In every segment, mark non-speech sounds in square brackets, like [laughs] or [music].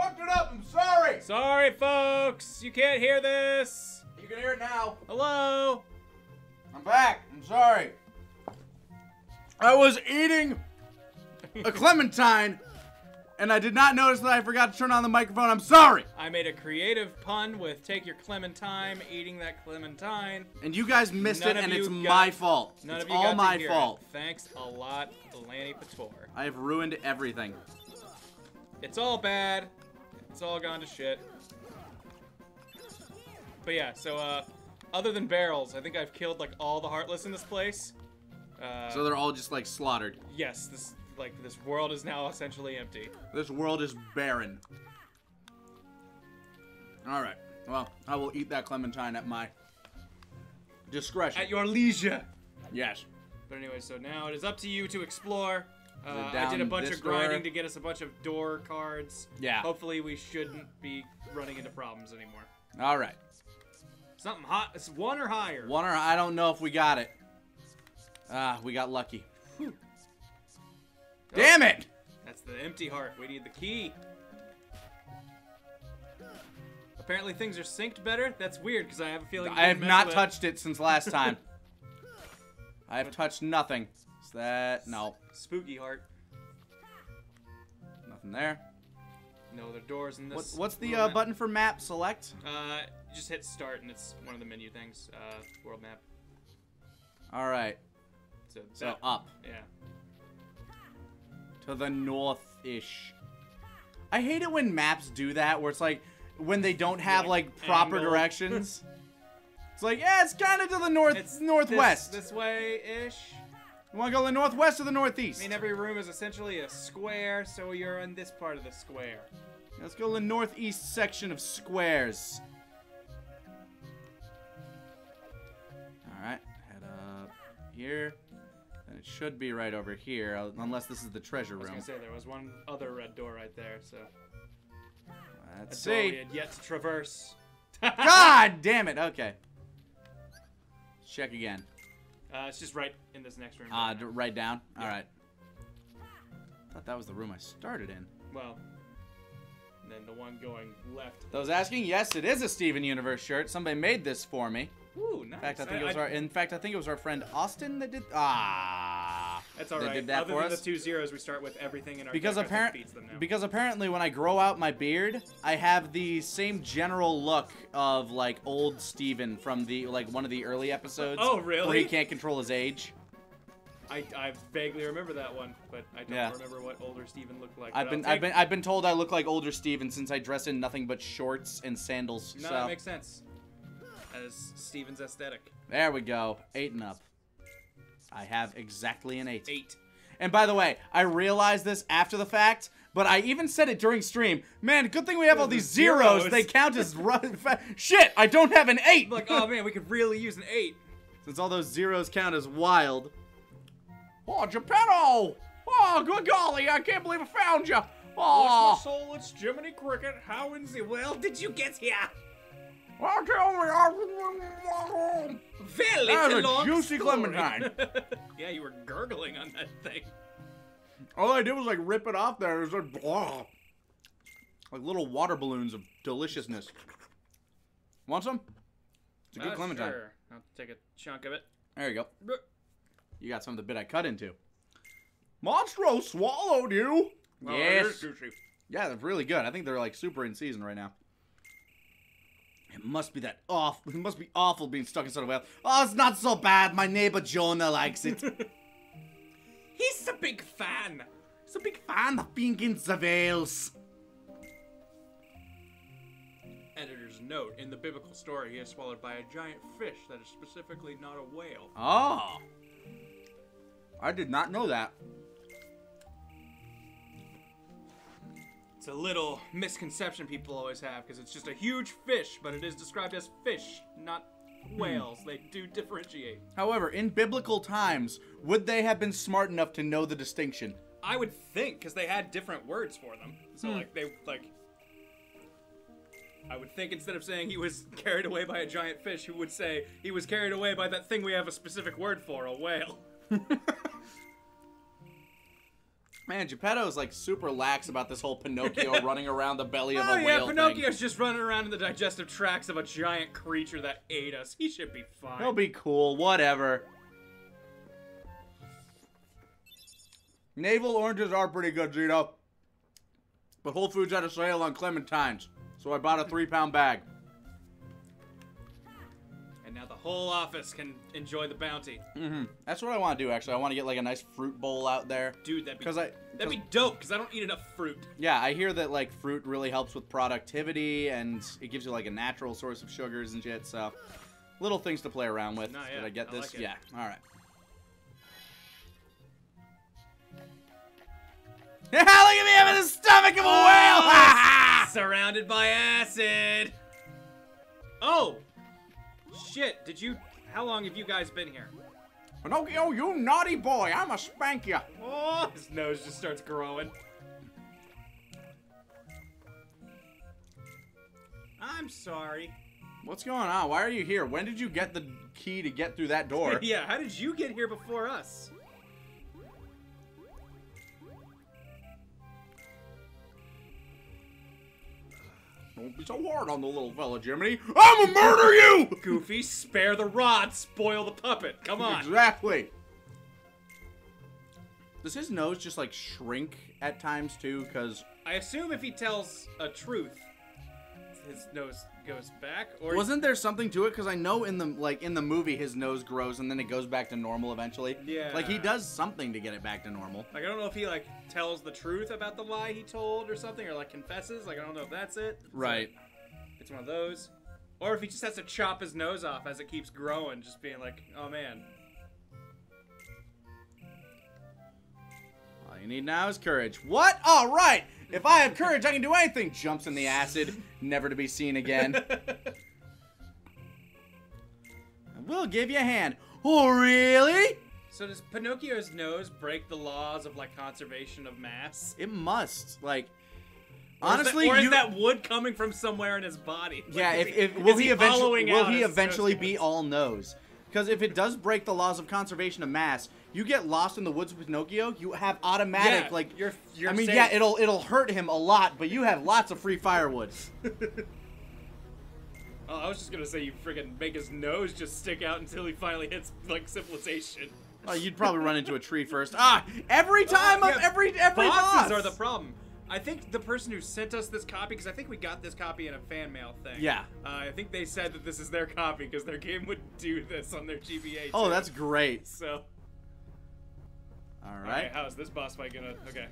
fucked it up. I'm sorry. Sorry, folks. You can't hear this. You can hear it now. Hello. I'm back. I'm sorry. I was eating a clementine, and I did not notice that I forgot to turn on the microphone. I'm sorry. I made a creative pun with take your clementine, eating that clementine. And you guys missed None it, and it's got- my fault. None it's of you all got to my hear fault. It. Thanks a lot, Lanny Pator. I have ruined everything. It's all bad. It's all gone to shit. But yeah, so uh, other than barrels, I think I've killed like all the heartless in this place. Uh, So they're all just like slaughtered. yes, this like this world is now essentially empty. This world is barren. All right. Well, I will eat that clementine at my discretion. At your leisure. yes. But anyway, so now it is up to you to explore. Uh, I did a bunch of grinding door? to get us a bunch of door cards. Yeah. Hopefully, we shouldn't be running into problems anymore. All right. Something hot. It's one or higher. One or I don't know if we got it. Ah, we got lucky. Damn it! That's the empty heart. We need the key. Apparently things are synced better. That's weird because I have a feeling. I have not touched it since last time. [laughs] I have touched nothing. Is that no? spooky heart. Nothing there. No other doors in this. What, what's the uh, button for map select? Uh, just hit start and it's one of the menu things. Uh, world map. All right. So, So up Yeah. to the north-ish. I hate it when maps do that, where it's like when they don't have Like, like proper angle. directions. [laughs] it's like yeah, it's kind of to the north It's northwest. This, this way ish. You want to go to the northwest or the northeast? I mean, every room is essentially a square, so you're in this part of the square. Let's go to the northeast section of squares. Alright, head up here. And it should be right over here, uh, unless this is the treasure room. I was gonna say there was one other red door right there, so Let's that's all we see. had yet to traverse. God damn it, okay. Check again. Uh, it's just right in this next room. Ah, right now. right down? Yeah. Alright. thought that was the room I started in. Well, and then the one going left. Those asking, yes, it is a Steven Universe shirt. Somebody made this for me. Ooh, nice. In fact, I think it was our. In fact, I think it was our friend Austin that did. Ah, That's all that right. did that Other for than us. the two zeros, we start with everything in our because deck, I think apparent beats them now. because apparently when I grow out my beard, I have the same general look of like old Steven from the like one of the early episodes. Oh, Where really? he can't control his age. I, I vaguely remember that one, but I don't Yeah. remember what older Steven looked like. I've been I've been I've been told I look like older Steven since I dress in nothing but shorts and sandals. No, so that makes sense. As Steven's aesthetic. there we go, eight and up. I have exactly an eight. Eight. And by the way, I realized this after the fact, but I even said it during stream. Man, good thing we have all these zeros. zeros. They count as [laughs] run. fa- Shit, I don't have an eight. Like, oh man, we could really use an eight. Since all those zeros count as wild. Oh, Geppetto! Oh, good golly, I can't believe I found you. Oh, soul, it's Jiminy Cricket. How in the well did you get here? Well, tell me. Well, That was a a juicy story. clementine. [laughs] yeah, you were gurgling on that thing. All I did was like rip it off there. It was like, oh, like little water balloons of deliciousness. Want some? It's a good Uh, clementine. Sure. I'll take a chunk of it. There you go. You got some of the bit I cut into. Monstro swallowed you. Yes. it is juicy. Yeah, they're really good. I think they're like super in season right now. It must be that awful. It must be awful being stuck inside a whale. Oh, it's not so bad. My neighbor Jonah likes it. [laughs] He's a big fan. He's a big fan of being in the whales. Editor's note: In the biblical story, he is swallowed by a giant fish that is specifically not a whale. Oh. I did not know that. It's a little misconception people always have because it's just a huge fish, but it is described as fish, not whales. They do differentiate. However, in biblical times, would they have been smart enough to know the distinction? I would think because they had different words for them. So hmm. like they like. I would think instead of saying he was [laughs] carried away by a giant fish, who would say he was carried away by that thing we have a specific word for, a whale. [laughs] Man, Geppetto's like super lax about this whole Pinocchio [laughs] running around the belly of Oh a yeah, whale Pinocchio's just running around in the digestive tracts of a giant creature that ate us. He should be fine. He'll be cool, whatever. Navel oranges are pretty good, Zito. But Whole Foods had a sale on clementines, so I bought a three pound bag. And now the whole office can enjoy the bounty. hmm That's what I want to do, actually. I want to get like a nice fruit bowl out there. Dude, that'd be Because I. that'd be dope. Cause I don't eat enough fruit. Yeah, I hear that like fruit really helps with productivity and it gives you like a natural source of sugars and shit. So, little things to play around with. No, yeah, Did I get I this? like it. Yeah. All right. [laughs] Look at me having the stomach of a whale! [laughs] Surrounded by acid. Oh, shit! Did you? How long have you guys been here? Pinocchio, you naughty boy! I'ma spank you. Oh, his nose just starts growing. I'm sorry. What's going on? Why are you here? When did you get the key to get through that door? [laughs] yeah, how did you get here before us? Don't be so hard on the little fella, Jiminy. I'ma murder you! [laughs] Goofy, spare the rod, spoil the puppet. Come on. Exactly. Does his nose just like shrink at times too? Cause I assume if he tells a truth, his nose goes back. Or wasn't there something to it? Cause I know in the like in the movie his nose grows and then it goes back to normal eventually. Yeah. Like he does something to get it back to normal. like I don't know if he like tells the truth about the lie he told or something, or like confesses. Like I don't know if that's it. It's Right. like- it's one of those. Or if he just has to chop his nose off as it keeps growing, just being like, oh man. All you need now is courage. What? All right. If I have courage, I can do anything. Jumps in the acid, never to be seen again. [laughs] we'll give you a hand. Oh, really? so does Pinocchio's nose break the laws of like conservation of mass? It must. Like, Or is that- honestly, or is you. that wood coming from somewhere in his body? Like, Yeah, if, he- if will is he, eventually will he eventually be all nose? Because if it does break the laws of conservation of mass, you get lost in the woods with Pinocchio, you have automatic Yeah, like you're- you're I mean, safe. yeah, it'll it'll hurt him a lot, but you have lots of free firewood. [laughs] Oh, I was just gonna say you friggin' make his nose just stick out until he finally hits like civilization. Oh, you'd probably run into a tree [laughs] first. Ah, every time Uh, of yeah, every every bosses boss are the problem. I think the person who sent us this copy, because I think we got this copy in a fan mail thing. Yeah. Uh, I think they said that this is their copy because their game would do this on their GBA. Oh, that's great. so. All right. right, how is this boss fight gonna? Okay.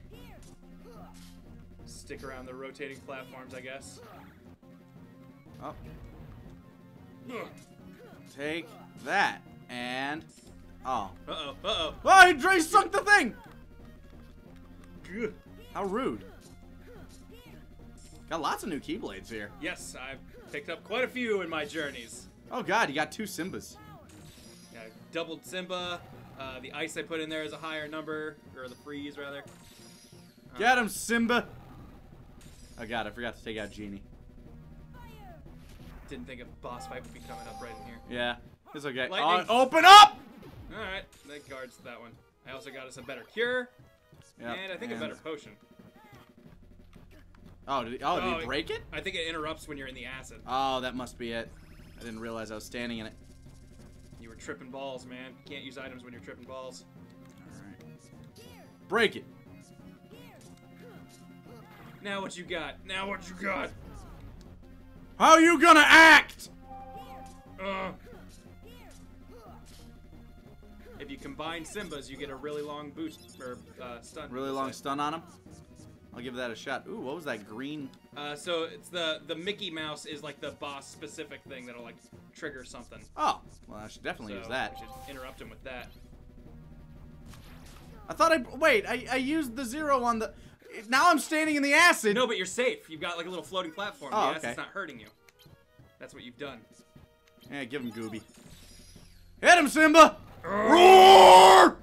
Stick around the rotating platforms, I guess. Oh, take that and oh. Uh oh. Uh oh. Oh, he Dre sunk the thing. How rude. Got lots of new keyblades here. Yes, I've picked up quite a few in my journeys. Oh god, you got two Simbas. Yeah, doubled Simba. Uh, the ice I put in there is a higher number, or the freeze rather. Uh, Get him, Simba. Oh god, I forgot to take out Genie. Didn't think a boss fight would be coming up right in here. Yeah, it's okay. Lightning. Oh, open up! All right, that guards that one. I also got us a better cure, Yep, and I think a better potion. Oh, did he, oh, did Oh, he break it? I think it interrupts when you're in the acid. Oh, that must be it. I didn't realize I was standing in it. Tripping balls, man. You can't use items when you're tripping balls. Alright. Break it. Now what you got? Now what you got? How you gonna act? Uh. If you combine Simbas, you get a really long boost or uh, stun. Really long stun on him? I'll give that a shot. Ooh, what was that green? Uh, so it's the the Mickey Mouse is like the boss specific thing that'll like trigger something. Oh, well, I should definitely so use that. We should interrupt him with that. I thought I wait. I, I used the zero on the. Now I'm standing in the acid. No, but you're safe. You've got like a little floating platform. Oh, the acid's okay. not hurting you. That's what you've done. Yeah, give him Gooby. Hit him, Simba! Roar!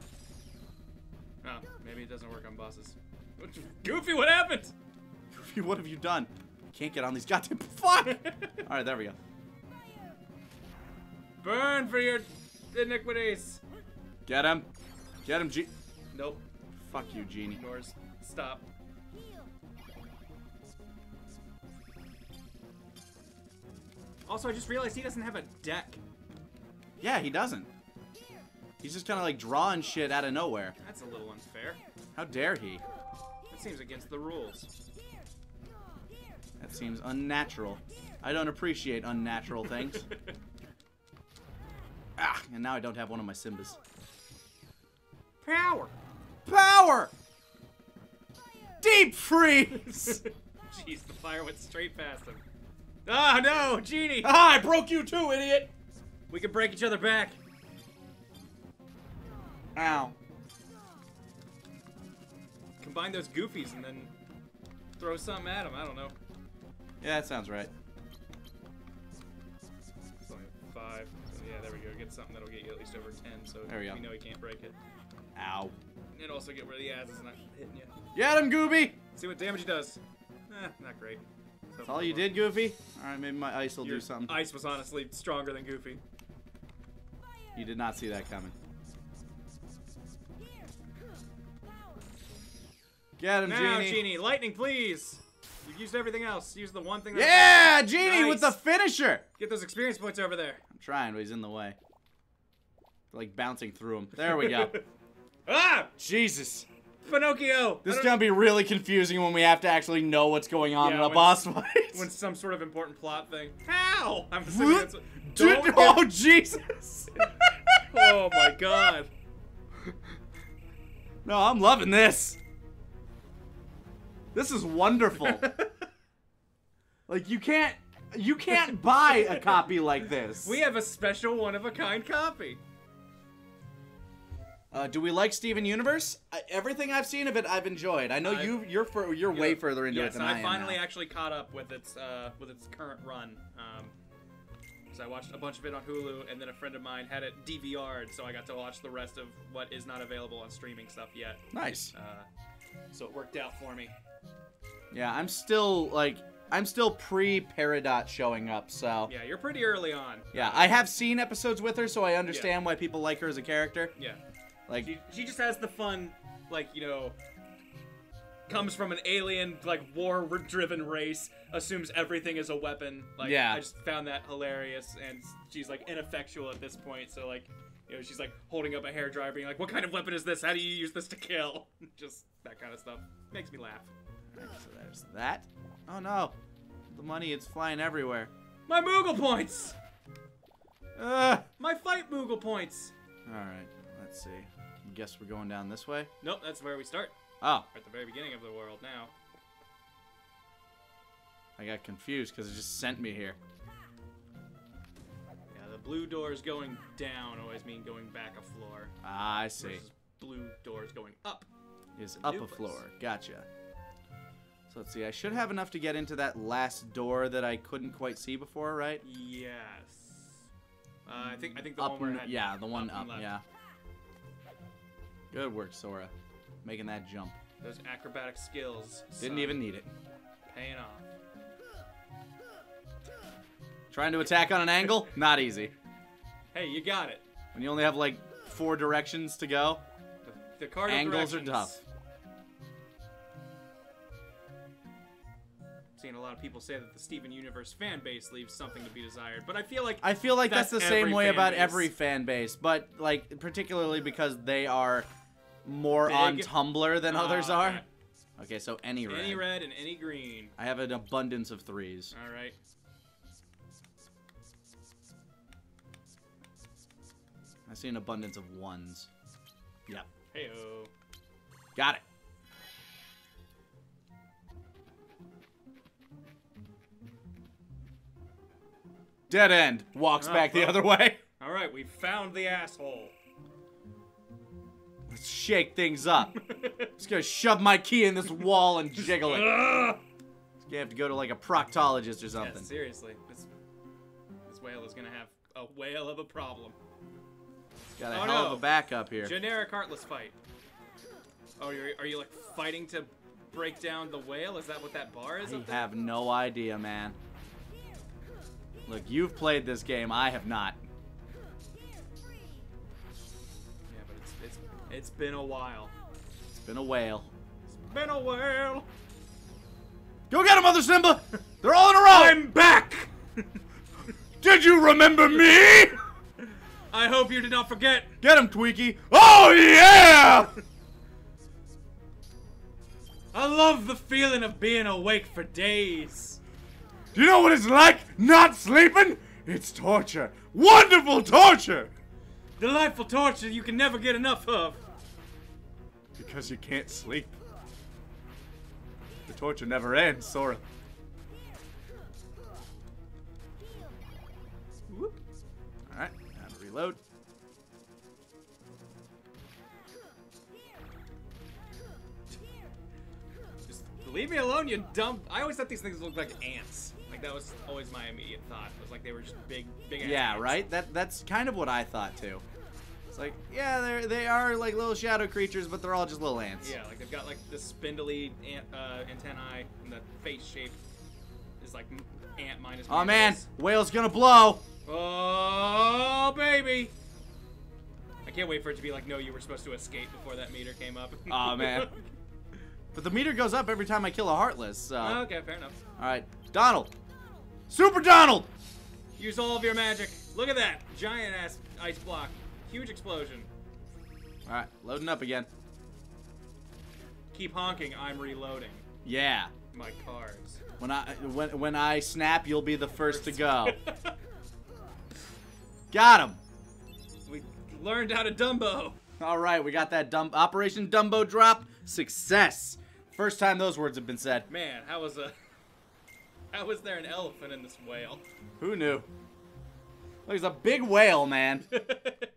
Oh, maybe it doesn't work on bosses. [laughs] Goofy, what happened? What have you done? Can't get on these goddamn. [laughs] Fuck! All right, there we go. Burn for your iniquities. Get him. Get him, G. Nope. Fuck you, Genie. Yours. Stop. Also, I just realized he doesn't have a deck. Yeah, he doesn't. He's just kind of like drawing shit out of nowhere. That's a little unfair. How dare he? That seems against the rules. That seems unnatural. I don't appreciate unnatural things. [laughs] ah, and now I don't have one of my Simbas. Power! Power! Deep freeze! [laughs] Jeez, the fire went straight past him. Ah, no! Genie! [laughs] ah, I broke you too, idiot! We can break each other back. Ow. Combine those goofies and then throw something at him. I don't know. Yeah, that sounds right. It's five. Yeah, there we go. Get something that'll get you at least over ten, so There we go. we know he can't break it. Ow. And also get rid of the ass is not hitting you. Get him, Gooby! See what damage he does. Eh, not great. So That's all you did, Goofy? Alright, maybe my ice will Your do something. Ice was honestly stronger than Goofy. You did not see that coming. Get him, Now, Genie. Genie, lightning, please. You've used everything else. Use the one thing. That Yeah, Genie with the finisher! Get those experience points over there. I'm trying, but he's in the way. Like bouncing through him. There we go. [laughs] ah, Jesus. Pinocchio. This is gonna be really confusing when we have to actually know what's going on Yeah, in a when- boss fight. when [laughs] some sort of important plot thing. How? I'm assuming What? that's what, [laughs] Dude, oh get- Jesus! oh my god. no, I'm loving this. This is wonderful. [laughs] like you can't, you can't buy a copy like this. we have a special one of a kind copy. Uh, do we like Steven Universe? I, everything I've seen of it, I've enjoyed. I know I- you, you're for, you're way Yeah. further into yes, it than I, I, am. finally now. actually caught up with its uh, with its current run. Um, so I watched a bunch of it on Hulu, and then a friend of mine had it DVR'd, so I got to watch the rest of what is not available on streaming stuff yet. Nice. Uh, so it worked out for me. Yeah, I'm still like, I'm still pre Peridot showing up. So Yeah, you're pretty early on. yeah, I have seen episodes with her, so I understand why people like her as a character. Yeah. Like, She, she just has the fun, like, you know, comes from an alien, like, war driven race, assumes everything is a weapon. Like, Yeah. I just found that hilarious, and she's, like, ineffectual at this point, so, like, you know, she's, like, holding up a hairdryer, being like, what kind of weapon is this? How do you use this to kill? [laughs] just that kind of stuff. Makes me laugh. Alright, so there's that. Oh no, the money it's flying everywhere. My Moogle points! Ugh. My fight Moogle points! All right, let's see. Guess we're going down this way. Nope, that's where we start. Oh, We're at the very beginning of the world now. I got confused because it just sent me here. Yeah, the blue doors going down always mean going back a floor. Ah, I see. blue doors going up. Is up a place. floor. Gotcha. So let's see. I should have enough to get into that last door that I couldn't quite see before, right? Yes. Uh, I think I think the up, one it yeah, the one and up. Yeah. Good work, Sora. Making that jump. Those acrobatic skills. Didn't son, even need it. paying off. Trying to attack on an angle? [laughs] Not easy. Hey, you got it. When you only have like four directions to go, The, the angles are tough. Seeing a lot of people say that the Steven Universe fan base leaves something to be desired, but I feel like I feel like that's, That's the same way about base. every fan base, but like particularly because they are more on Tumblr than Ah, others are. okay. Okay, so any red. any red and any green. I have an abundance of threes. All right. I see an abundance of ones. Yep. Heyo. Got it. Dead end. Walks Ah, back the other way. [laughs] All right, we found the asshole. Let's shake things up. [laughs] Just gonna shove my key in this wall and jiggle it. Gonna have to go to like a proctologist or something. Yeah, seriously, this this whale is gonna have a whale of a problem. Got a Oh, hell no. of a backup here. Generic heartless fight. Oh, you're, you like fighting to break down the whale? Is that what that bar is? I have no idea, man. Look, you've played this game. I have not. Yeah, but it's it's it's been a while. It's Been a whale. It's been a while. Go get him, Mother Simba! They're all in a row! I'm back! [laughs] Did you remember me? I hope you did not forget. Get him, Tweaky! Oh, yeah! I love the feeling of being awake for days. Do you know what it's like not sleeping? It's torture. Wonderful torture! Delightful torture you can never get enough of. Because you can't sleep. The torture never ends, Sora. Alright, time to reload. Just leave me alone, you dumb. I always thought these things looked like ants. Like that was always my immediate thought. It was like they were just big, big. ass Yeah, right? That that's kind of what I thought too. It's like, yeah, they're they are like little shadow creatures, but they're all just little ants. Yeah, like they've got like the spindly ant, uh, antennae, and the face shape is like ant minus. Oh man, mandibles. whale's gonna blow. Oh baby! I can't wait for it to be like, no, you were supposed to escape before that meter came up. oh [laughs] man. But the meter goes up every time I kill a heartless. So, okay, fair enough. right, Donald, Super Donald. Use all of your magic. Look at that giant ass ice block. Huge explosion. All right, loading up again. Keep honking. I'm reloading Yeah. my cards. When I when when I snap, you'll be the first to go. [laughs] Got him. we learned how to Dumbo. All right, we got that dumb Operation Dumbo drop success. First time those words have been said. Man, how was a how was there an elephant in this whale? Who knew? There's a big whale, man. [laughs] it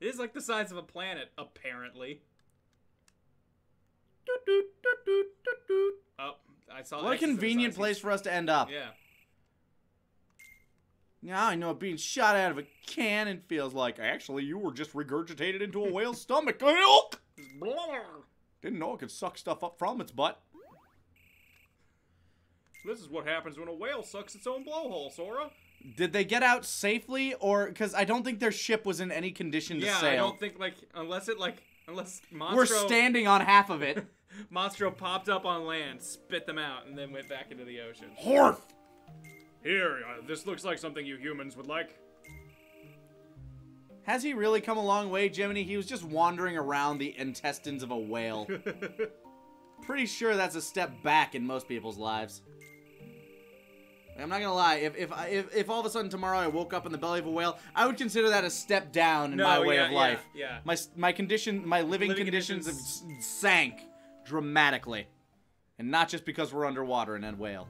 is like the size of a planet, apparently. Oh, I saw. What a X's in his convenient place for us to end up. Yeah. Now I know what being shot out of a cannon feels like. Actually, you were just regurgitated into a whale's stomach. [laughs] Didn't know it could suck stuff up from its butt. This is what happens when a whale sucks its own blowhole, Sora. Did they get out safely, or because I don't think their ship was in any condition to Yeah, sail? I don't think like unless it like unless Monstro We're standing on half of it. [laughs] Monstro popped up on land, spit them out, and then went back into the ocean. Horth. Here, uh, this looks like something you humans would like. Has he really come a long way, Jiminy? He was just wandering around the intestines of a whale. [laughs] Pretty sure that's a step back in most people's lives. I'm not gonna lie. If if I- if, if all of a sudden tomorrow I woke up in the belly of a whale, I would consider that a step down in No, my way yeah, of life. yeah, yeah. My my condition, my living, Living conditions, conditions- have sank dramatically, and not just because we're underwater in a whale.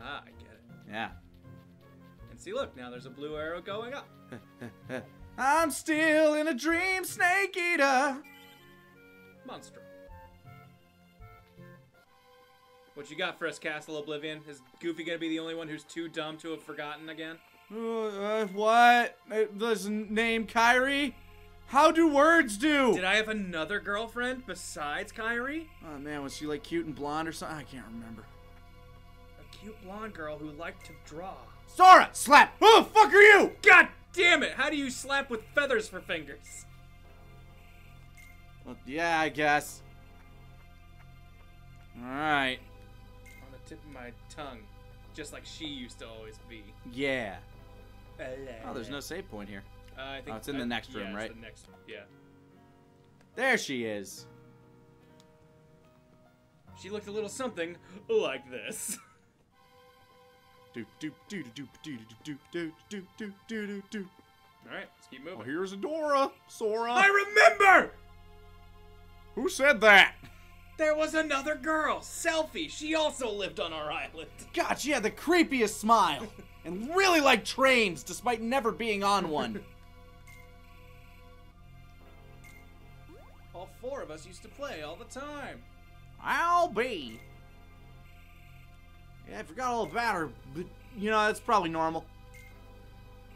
Ah, I get it. Yeah. And see, look, now there's a blue arrow going up. [laughs] I'm still in a dream, Snake Eater. Monstro. What you got for us, Castle Oblivion? Is Goofy gonna be the only one who's too dumb to have forgotten again? Uh, uh, what? Uh, Does name Kairi? How do words do? Did I have another girlfriend besides Kairi? Oh man, was she like cute and blonde or something? I can't remember. A cute blonde girl who liked to draw. Sora, slap! Who the fuck are you? God damn it! How do you slap with feathers for fingers? Well, yeah, I guess. All right. On the tip of my tongue, just like she used to always be. Yeah. Oh, there's no save point here. Uh, I think oh, it's in the next room, yeah, right? the next. Yeah. There she is. She looked a little something like this. All right, let's keep moving. Oh, here's Adora, Sora. I remember. Who said that? There was another girl, Selphie. She also lived on our island. God, she had the creepiest smile and really liked trains despite never being on one. All four of us used to play all the time. I'll be. Yeah, I forgot all about her, but you know, that's probably normal.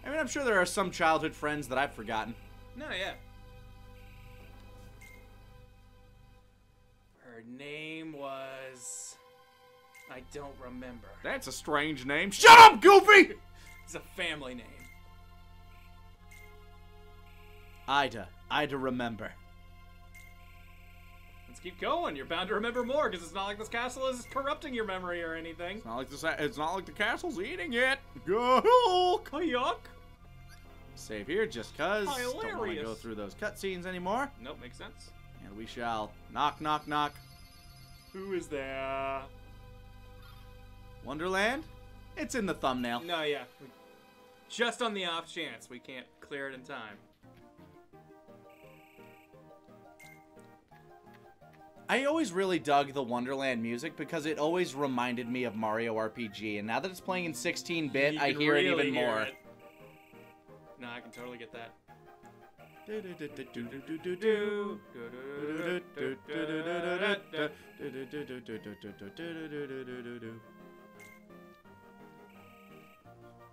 I mean, I'm sure there are some childhood friends that I've forgotten. No, yeah. Her name was. I don't remember. That's a strange name. Shut up, Goofy! It's a family name. Ida. Ida remember. Let's keep going. You're bound to remember more because it's not like this castle is corrupting your memory or anything. It's not like the it's not like the castle's eating it. Go. Yuck. Save here just cause. Don't want to go through those cutscenes anymore. Nope, makes sense. And we shall knock, knock, knock. Who is there? Wonderland. It's in the thumbnail. No, yeah. Just on the off chance we can't clear it in time. I always really dug the Wonderland music because it always reminded me of Mario RPG, and now that it's playing in 16-bit, I hear it even hear more. it. No, I can totally get that.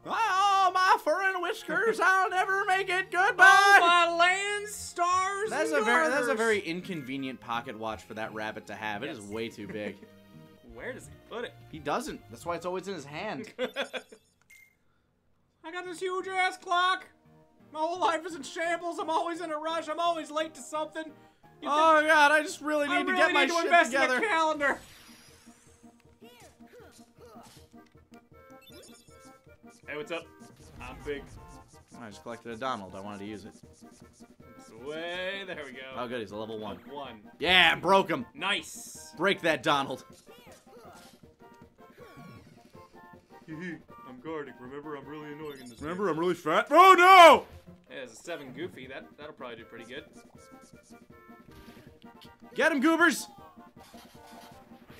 Oh, my fur whiskers! [laughs] I'll never make it. Oh, Goodbye. Oh, my land, stars, That's a very that's a very inconvenient pocket watch for that rabbit to have. It is Yes. way too big. [laughs] Where does he put it? he doesn't. That's why it's always in his hand. [laughs] I got this huge ass clock. My whole life is in shambles. I'm always in a rush. I'm always late to something. You oh, think- oh god, I just really need I to really get my need to shit invest together. in a calendar. Hey, what's up? I'm big. I just collected a Donald. I wanted to use it. It's way there we go. Oh good, he's a level one. One. Yeah, broke him. Nice. Break that Donald. I'm guarding. Remember, I'm really annoying in this. Remember, I'm really fat. Oh no! Yeah, it's a seven goofy. That that'll probably do pretty good. Get him, goobers.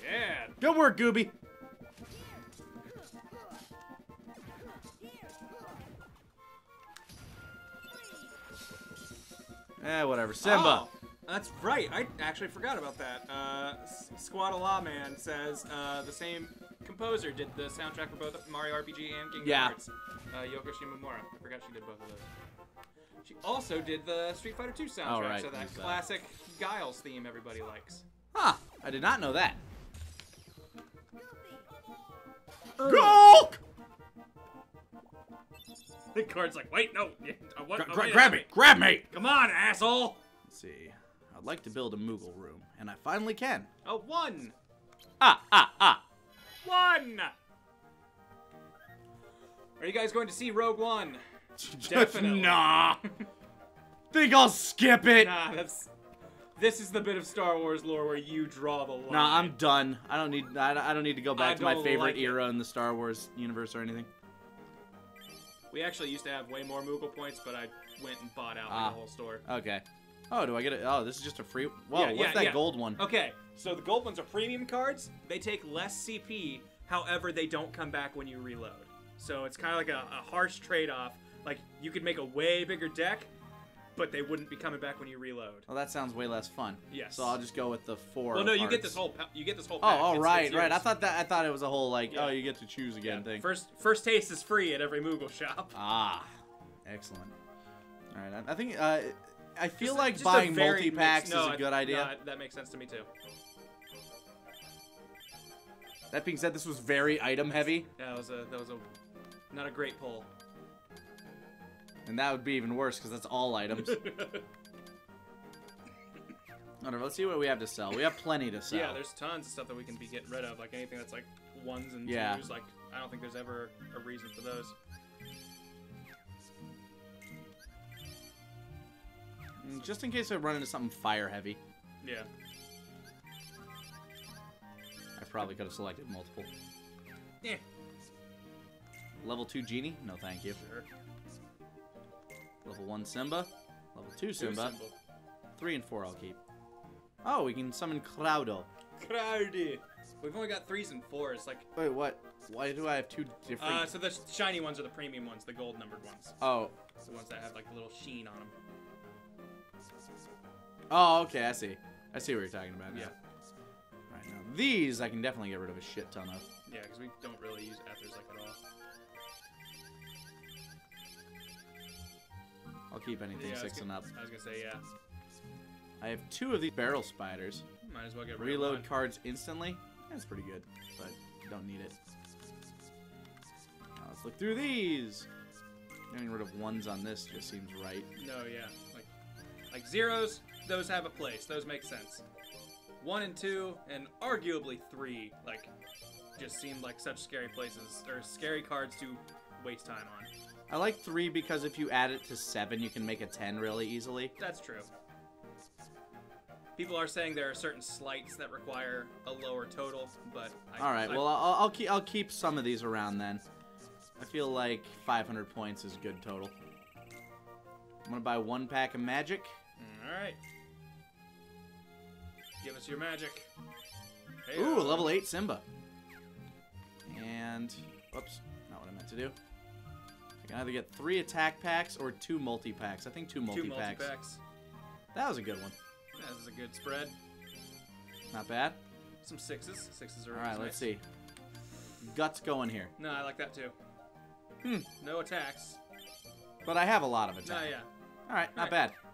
Yeah. Good work, Gooby. Eh, whatever. Simba. Oh, that's right. I actually forgot about that. Uh, S- Squad Man says uh, the same composer did the soundtrack for both Mario RPG and Kingdom Yeah. Hearts. Uh, Yoko Shimomura. I forgot she did both of those. She also did the Street Fighter 2 soundtrack, Oh, right. so that Who's that? classic Guiles theme everybody likes. Huh. I did not know that. Er. Gulk! [laughs] The card's like, wait, no. yeah, what? Gra- Oh, wait, grab me! Grab me! Come on, asshole. Let's see. I'd like to build a Moogle room, and I finally can. A one. Ah, ah, ah. One. Are you guys going to see Rogue One? [laughs] Definitely. nah. Think I'll skip it. Nah, that's. This is the bit of Star Wars lore where you draw the line. Nah, I'm done. I don't need. I don't- I don't need to go back I to my favorite like era in the Star Wars universe or anything. We actually used to have way more Moogle points, but I went and bought out Ah. the whole store. Okay. Oh, do I get it? Oh, this is just a free. Whoa, Yeah, what's yeah, that yeah. gold one? Okay, so the gold ones are premium cards. They take less CP, however, they don't come back when you reload. So it's kind of like a, a harsh trade-off. Like you could make a way bigger deck, but they wouldn't be coming back when you reload. Well, that sounds way less fun. Yes. So I'll just go with the four. Well, no, you get this whole you get this whole. Oh, Pack. oh, It's- right, it's right. I thought that. I thought it was a whole like, Yeah. oh, you get to choose again thing. First, first taste is free at every Moogle shop. Ah, excellent. All right, I, I think. Uh, I feel Just- like just buying multi packs no, is a good idea. no, that makes sense to me too. That being said, this was very item heavy, That was a that was a not a great pull. and that would be even worse because that's all items. [laughs] Whatever. Let's see what we have to sell. We have plenty to sell. Yeah, there's tons of stuff that we can be getting rid of, like anything that's like ones and Yeah. twos. Like I don't think there's ever a reason for those. Just in case I run into something fire heavy, Yeah. I probably could have selected multiple. Yeah. Level two genie? No, thank you. Sure. Level one Simba. Level two Two Simba. Three and four I'll keep. Oh, we can summon Crowdo. Crowdy. We've only got threes and fours. Like, Wait, what? Why do I have two different? uh, so the shiny ones are the premium ones, the gold numbered ones, oh, the ones that have like a little sheen on them. Oh, okay. I see. I see what you're talking about. Now. Yeah. Right now, these I can definitely get rid of a shit ton of. Yeah, because we don't really use ethers like at all. I'll keep anything Yeah, six gonna- and up. I was gonna say yeah. I have two of these barrel spiders. Might as well get rid Reload cards instantly. That's pretty good, but don't need it. Now let's look through these. Getting rid of ones on this just seems right. No, yeah, like like zeros. Those have a place. Those make sense. one and two, and arguably three, like, just seemed like such scary places or scary cards to waste time on. I like three because if you add it to seven, you can make a ten really easily. That's true. People are saying there are certain slights that require a lower total, but I, All right, I- well I'll, I'll keep I'll keep some of these around then. I feel like 500 points is a good total. I'm gonna buy one pack of magic. All right. Give us your magic. Ooh, Heyo. level eight Simba. And whoops, not what I meant to do. I can either get three attack packs or two multi packs. I think two multi Two packs. multi-packs. That was a good one. This is a good spread. Not bad. Some sixes. Sixes are All always right, let's nice. see. Guts going here. No, I like that too. Hmm. No attacks. But I have a lot of attack. No, yeah. All right, not Alright. bad.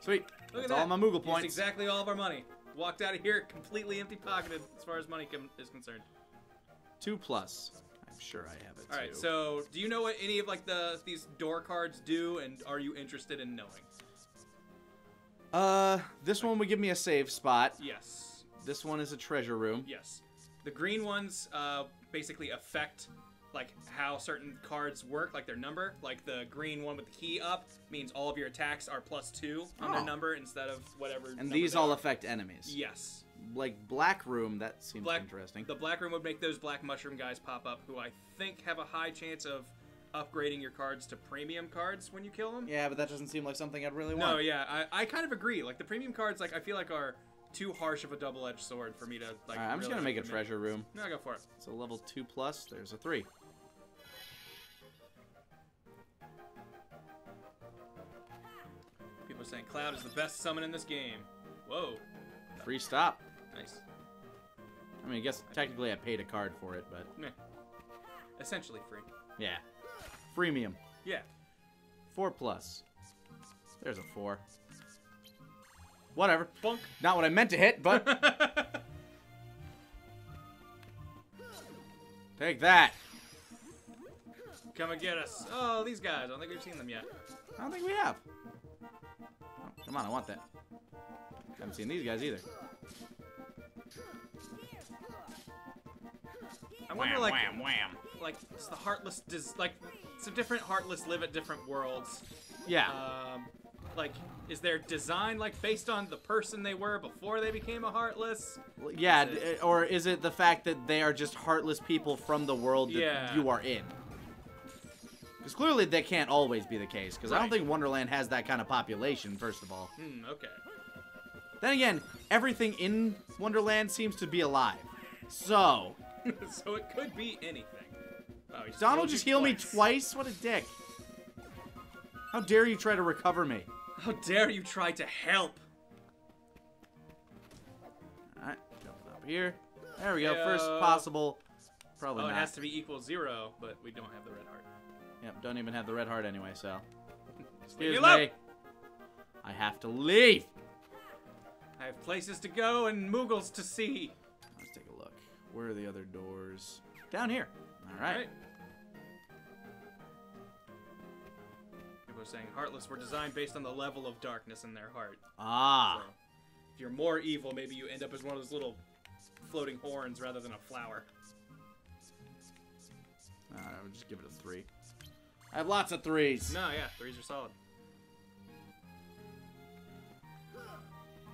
Sweet. Look That's at that. all my Moogle Used points. exactly all of our money. Walked out of here completely empty pocketed as far as money com- is concerned. Two plus. I'm sure I have it All right, too. so do you know what any of like the these door cards do, and are you interested in knowing? Uh, this one would give me a save spot. Yes, This one is a treasure room. yes. The green ones uh, basically affect like how certain cards work, like their number. Like the green one with the key up means all of your attacks are plus two on their Oh. number instead of whatever. And these all are. affect enemies. Yes. Like Black Room, that seems Black, interesting. The black room would make those black mushroom guys pop up, who I think have a high chance of upgrading your cards to premium cards when you kill them. Yeah, but that doesn't seem like something I'd really want. No, yeah, I, I kind of agree. Like the premium cards, like I feel like are too harsh of a double-edged sword for me to like. Right, I'm just gonna make a treasure room. No, go for it. It's a level two plus. There's a three. Saying Cloud is the best summon in this game. Whoa, Free stop. nice. I mean, I guess technically I paid a card for it, but Meh. Essentially free. yeah. Freemium. Yeah. Four plus. There's a four. Whatever. Funk. Not what I meant to hit, but [laughs] take that. Come and get us. Oh, these guys. I don't think we've seen them yet. I don't think we have. Come on, I want that. I haven't seen these guys either. I wonder, like, wham. like it's the heartless. Does like some different heartless live at different worlds? Yeah. Um, like, is their design like based on the person they were before they became a heartless? yeah, is it- or is it the fact that they are just heartless people from the world that Yeah. you are in? Because clearly that can't always be the case, because I don't think Wonderland has that kind of population, first of all. Hmm. Okay. Then again, everything in Wonderland seems to be alive. So, [laughs] so it could be anything. Oh, Donald just healed me twice. twice? What a dick. How dare you try to recover me? How dare you try to help? Alright, jumping up here. There we go. First possible. Probably Oh, it has to be equal zero, but we don't have the red heart. Yep, don't even have the red heart anyway, so. Excuse me alone. I have to leave. I have places to go and Moogles to see. Let's take a look. Where are the other doors? Down here. All right. Right. People are saying Heartless were designed based on the level of darkness in their heart. Ah. So, if you're more evil, maybe you end up as one of those little floating horns rather than a flower. Uh, I would just give it a three. I have lots of threes. No, yeah, threes are solid.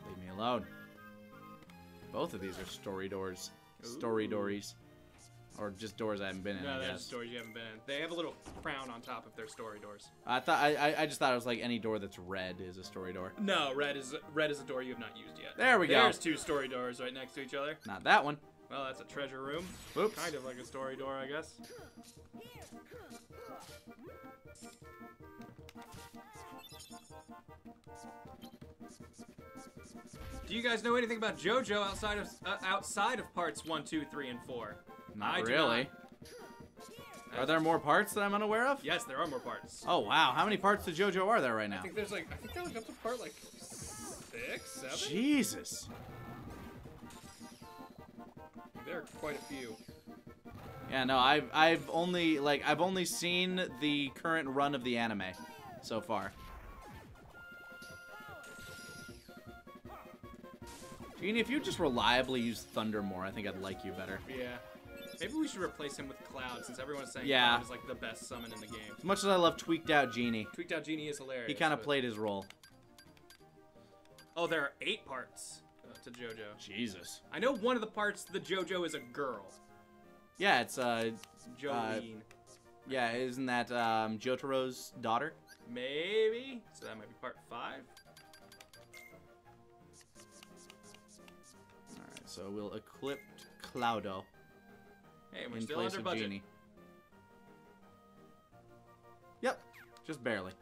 Leave me alone. Both of these are story doors. Story Ooh. dories. Or just doors I haven't been in, No, they're just doors you haven't been in. They have a little crown on top of their story doors. I thought I, I I just thought it was like any door that's red is a story door. No, red is red is a door you have not used yet. There we go. There's two story doors right next to each other. Not that one. Well, that's a treasure room. Oops. Kind of like a story door, I guess. Do you guys know anything about JoJo outside of uh, outside of parts one, two, three, and four? Not I really. not. Are there more parts that I'm unaware of? Yes, there are more parts. Oh wow, how many parts to JoJo are there right now? I think there's like I think they're like up to part like six, seven. Jesus. There are quite a few. Yeah, no, I've I've only like I've only seen the current run of the anime so far. Genie, if you just reliably use Thunder more, I think I'd like you better. Yeah. Maybe we should replace him with Cloud, since everyone's saying Yeah. Cloud is like the best summon in the game. As much as I love Tweaked Out Genie, Tweaked Out Genie is hilarious. he kind of but- played his role. Oh, there are eight parts uh, to JoJo. Jesus. I know one of the parts, the JoJo is a girl. Yeah, it's uh, Jolyne. yeah, isn't that um Jotaro's daughter? Maybe. So that might be part five. So we'll equip Cloudo Hey, we're in still place under of budget. Genie. Yep, just barely.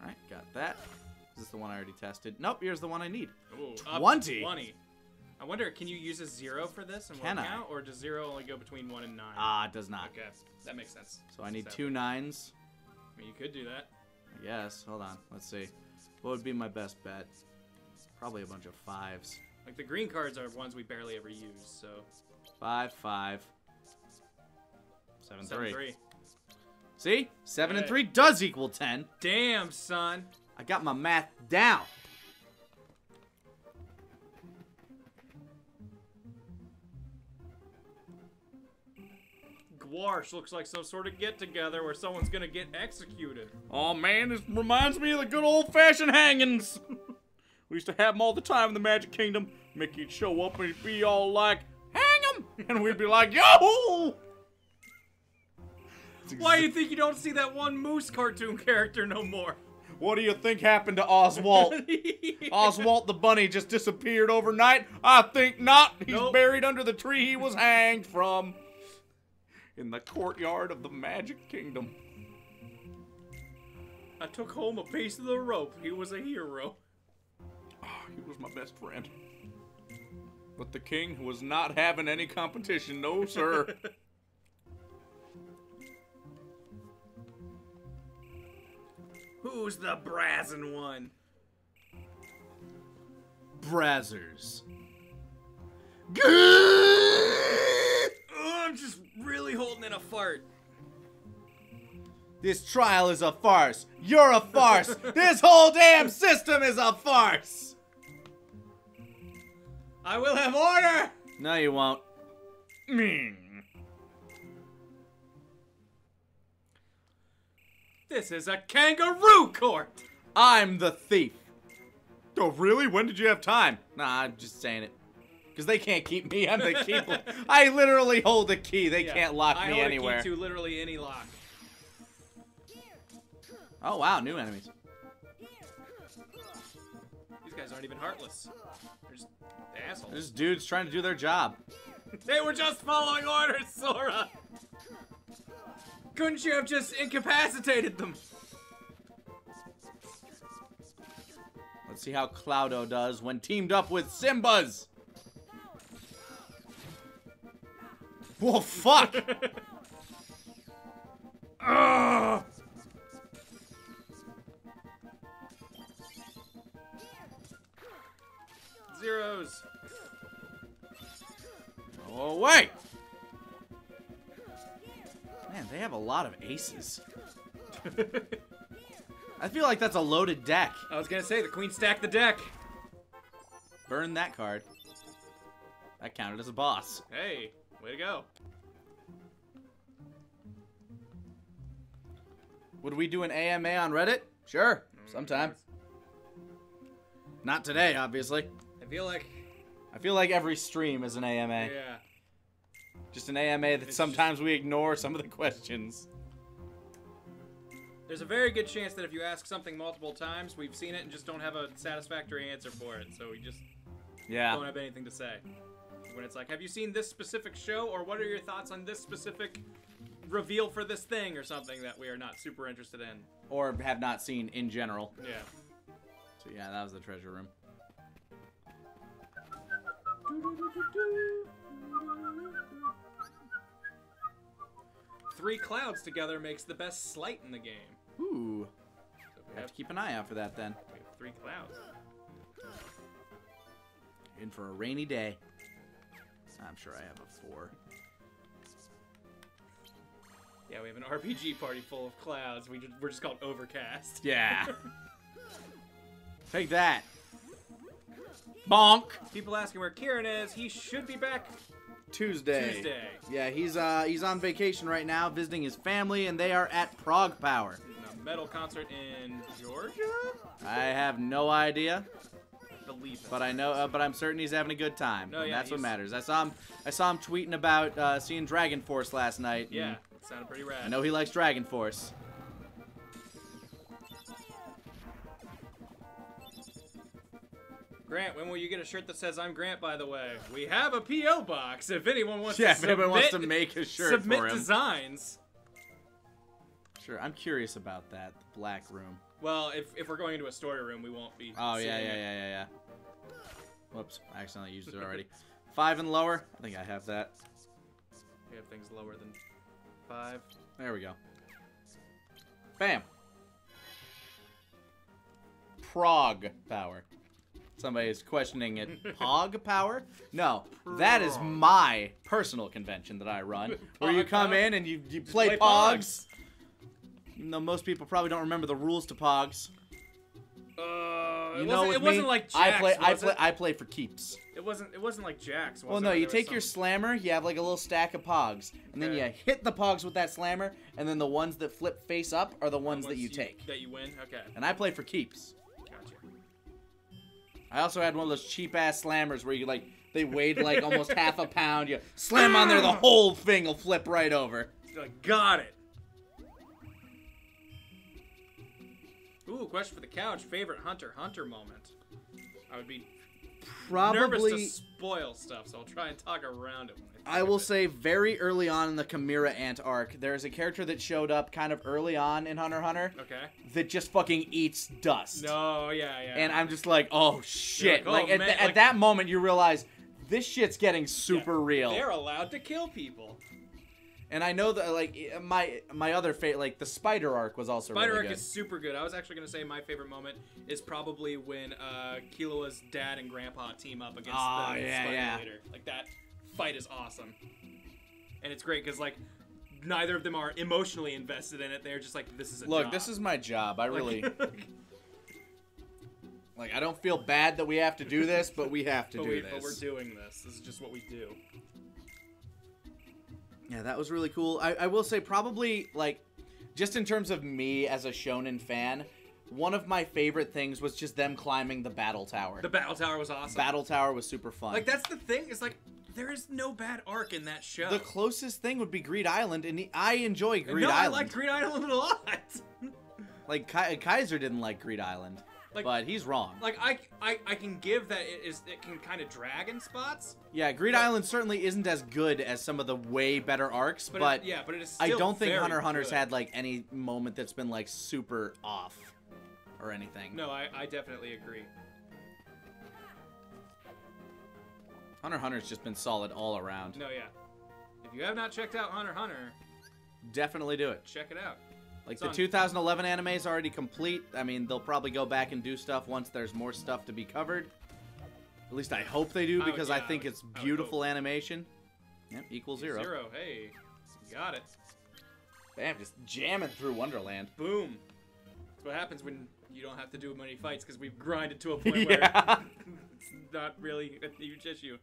All right, got that. Is this the one I already tested? Nope, here's the one I need. Ooh, up 20? 20. I wonder, can you use a zero for this and Can I? count, or does zero only go between one and nine? Ah, it does not. Okay, that makes sense. So I need Seven. two nines. I mean, you could do that. I guess. Hold on. Let's see. What would be my best bet? Probably a bunch of fives. Like the green cards are ones we barely ever use, so Five, five. Seven, seven three. three. See? Seven and three does equal ten. Damn, son. I got my math down. Gwarsh looks like some sort of get together where someone's gonna get executed. Oh man, this reminds me of the good old fashioned hangings. [laughs] we used to have them all the time in the Magic Kingdom. Mickey'd show up and he'd be all like, hang 'em! [laughs] And we'd be like, yo! Why do you think you don't see that one moose cartoon [laughs] character no more? What do you think happened to Oswald? [laughs] Oswald the bunny just disappeared overnight? I think not. He's Nope. buried under the tree he was hanged from. In the courtyard of the Magic Kingdom. I took home a piece of the rope. He was a hero. He was my best friend. But the king was not having any competition, no sir. [laughs] Who's the brazen one? Brazzers. Oh, I'm just really holding in a fart. This trial is a farce. You're a farce. [laughs] this whole damn system is a farce. I will have order. No, you won't. Mm. This is a kangaroo court. I'm the thief. Oh, really? When did you have time? Nah, I'm just saying it. Because they can't keep me. I'm the key. [laughs] I literally hold the key. They Yeah, can't lock I me hold anywhere. key to literally any lock. Oh, wow. New enemies. These guys aren't even heartless. Assholes. This dude's trying to do their job. [laughs] They were just following orders, Sora. Couldn't you have just incapacitated them? Let's see how Cloudo does when teamed up with Simba's. Whoa, fuck! [laughs] Ugh. Zeros. Oh, wait! Man, they have a lot of aces. [laughs] I feel like that's a loaded deck. I was gonna say the queen stacked the deck. Burn that card. That counted as a boss. Hey, way to go. Would we do an AMA on Reddit? Sure, sometime. Mm, Not today, obviously. I feel like, I feel like every stream is an AMA. yeah. Just an AMA that It's sometimes we ignore some of the questions. There's a very good chance that if you ask something multiple times, we've seen it and just don't have a satisfactory answer for it. So we just Yeah. don't have anything to say. When it's like, have you seen this specific show, or what are your thoughts on this specific reveal for this thing, or something that we are not super interested in? Or have not seen in general. Yeah. So yeah, that was the treasure room. Three clouds together makes the best slight in the game. Ooh. So we Have have, to keep an eye out for that then. we have three clouds. In for a rainy day. I'm sure I have a four. Yeah, we have an RPG party full of clouds. We just, we're just called Overcast. Yeah. [laughs] Take that. Bonk. People asking where Kieran is. He should be back Tuesday. Tuesday. Yeah, he's uh he's on vacation right now, visiting his family, and they are at ProgPower. in a metal concert in Georgia. I have no idea, believe it. but I know, uh, but I'm certain he's having a good time. No, and yeah, that's what matters. I saw him, I saw him tweeting about uh, seeing DragonForce last night. yeah, and sounded pretty rad. I know he likes DragonForce. Grant, when will you get a shirt that says "I'm Grant"? By the way, we have a PO box. If anyone wants Yeah, to if anyone wants to submit- make a shirt submit designs. Sure, I'm curious about that. The black room. Well, if, if we're going into a story room, we won't be. Oh yeah, yeah, yeah, yeah, yeah. Whoops, I accidentally used it already. Five and lower. I think I have that. We have things lower than five. There we go. Bam. Prague power. Somebody is questioning it. [laughs] Pog power? No, that is my personal convention that I run, where you come in and you, you play, play pogs. Pogs. Though most people probably don't remember the rules to pogs. Uh, You it know, wasn't, it wasn't like Jax, I play. I play. it? I play for keeps. It wasn't. It wasn't like Jax. Was Well, no, you take your some- slammer, you have like a little stack of pogs, and then you hit the pogs with that slammer, and then the ones that flip face up are the ones that once you take. That you win. Okay, And I play for keeps. Gotcha. I also had one of those cheap ass slammers where you like they weighed like almost half a pound. You slam on there, the whole thing will flip right over. Like, got it. Ooh, question for the couch. Favorite Hunter Hunter moment? I would be nervous spoil stuff, so I'll try and talk around it. I, I will it. say, very early on in the Chimera Ant arc, there is a character that showed up kind of early on in Hunter Hunter Okay. that just fucking eats dust. No, yeah, yeah. And I'm just like, oh shit! Like, like, oh, at, man, th- at like- that moment, you realize this shit's getting super Yeah, real. They're allowed to kill people. And I know that like my my other fate, like the Spider arc was also Spider really Arc good. is super good. I was actually gonna say my favorite moment is probably when uh, Killua's dad and grandpa team up against Oh, the yeah, Spider yeah. Leader. Like that fight is awesome, and it's great because like neither of them are emotionally invested in it. They're just like, this is a Look, job. this is my job. I really [laughs] like. I don't feel bad that we have to do this, but we have to but, do we, this. but we're doing this. This is just what we do. Yeah, that was really cool. I, I will say, probably like, just in terms of me as a shonen fan, one of my favorite things was just them climbing the battle tower. The battle tower was awesome. battle tower was super fun. like that's the thing. It's like there is no bad arc in that show. the closest thing would be Greed Island, and I enjoy Greed no, I Island. like Greed Island a lot. [laughs] Like Ki- Kaiser didn't like Greed Island, Like- but he's wrong. like I, I, I can give that it is it can kind of drag in spots. yeah, Greed but- Island certainly isn't as good as some of the way better arcs, But, but, it, yeah, but it is. I don't think Hunter Hunter's good. had like any moment that's been like super off or anything. No, I, I definitely agree. Hunter Hunter's just been solid all around. No, yeah. If you have not checked out Hunter Hunter, Definitely do it. check it out. Like the 2011 anime is already complete. I mean, they'll probably go back and do stuff once there's more stuff to be covered. At least I hope they do oh, I would- because yeah, I I think would- it's beautiful animation. Yep, equal zero. Zero. Hey, got it. Bam, just jamming through Wonderland. Boom. That's what happens when you don't have to do many fights because we've grinded to a [laughs] point where [laughs] it's not really a huge issue.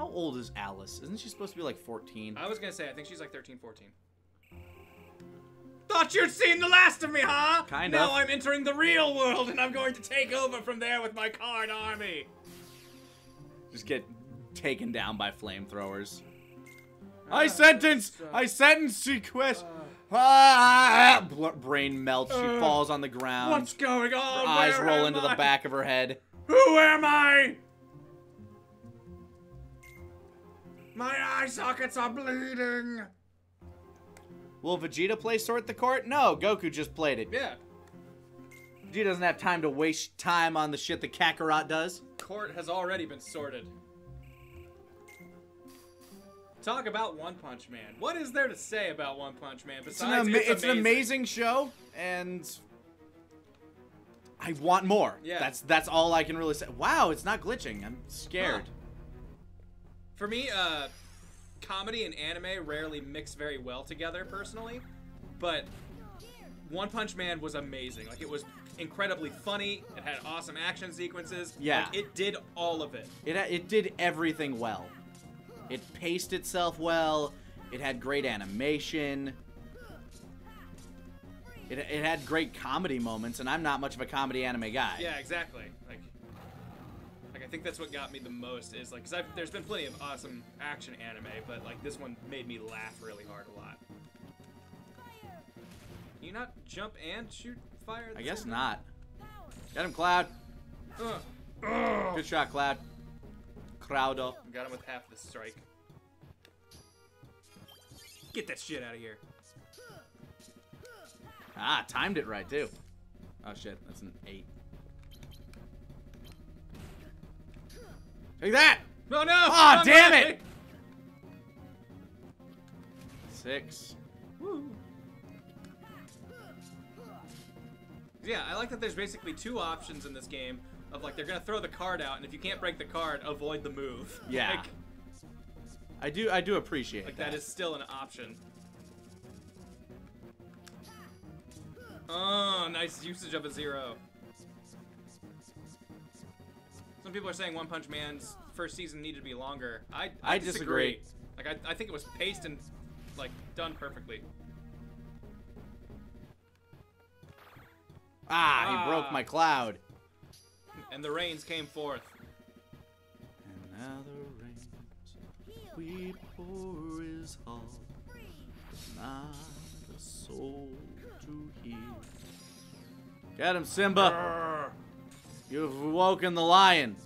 How old is Alice? Isn't she supposed to be like 14? I was gonna say I think she's like 13, 14. Thought you'd seen the last of me, huh? Kind now of. I'm entering the real world and I'm going to take over from there with my card army. Just get taken down by flamethrowers. Ah, I sentence! uh, I sentence Sequest! Ah! Brain melts. She Uh, falls on the ground. What's going on? her eyes Where roll into the back of her head. Who am I? My eye sockets are bleeding. Will Vegeta play Sort the Court? No, Goku just played it. Yeah. Vegeta doesn't have time to waste time on the shit that Kakarot does. Court has already been sorted. Talk about One Punch Man. What is there to say about One Punch Man It's an, besides ama- it's, it's an amazing show, and I want more. Yeah. That's that's all I can really say. Wow, it's not glitching. I'm scared. For me, uh, comedy and anime rarely mix very well together, personally. But One Punch Man was amazing. Like it was incredibly funny. It had awesome action sequences. Yeah. Like, it did all of it. It it did everything well. It paced itself well. It had great animation. It, it had great comedy moments, and I'm not much of a comedy anime guy. Yeah, exactly. Like, think that's what got me the most is like, cause I've, there's been plenty of awesome action anime, but like this one made me laugh really hard a lot. Can you not jump and shoot fire? I guess not. Get him, Cloud. Ugh. Ugh. Good shot, Cloud. Crowdo. Got him with half the strike. Get that shit out of here. Ah, timed it right too. Oh shit, that's an eight. Take that! No, no! Aw, wrong damn it! Six. Woo. Yeah, I like that there's basically two options in this game of like they're gonna throw the card out, and if you can't break the card, avoid the move. [laughs] Yeah. like, I do I do appreciate like that. that is still an option. Oh, nice usage of a zero. Some people are saying One Punch Man's first season needed to be longer. I I, I disagree. Like I, I think it was paced and like done perfectly. Ah, he broke Ah. my cloud. And the rains came forth. And now the rains we pour is hard, not a soul to hear. Get him, Simba! You've woken the lion.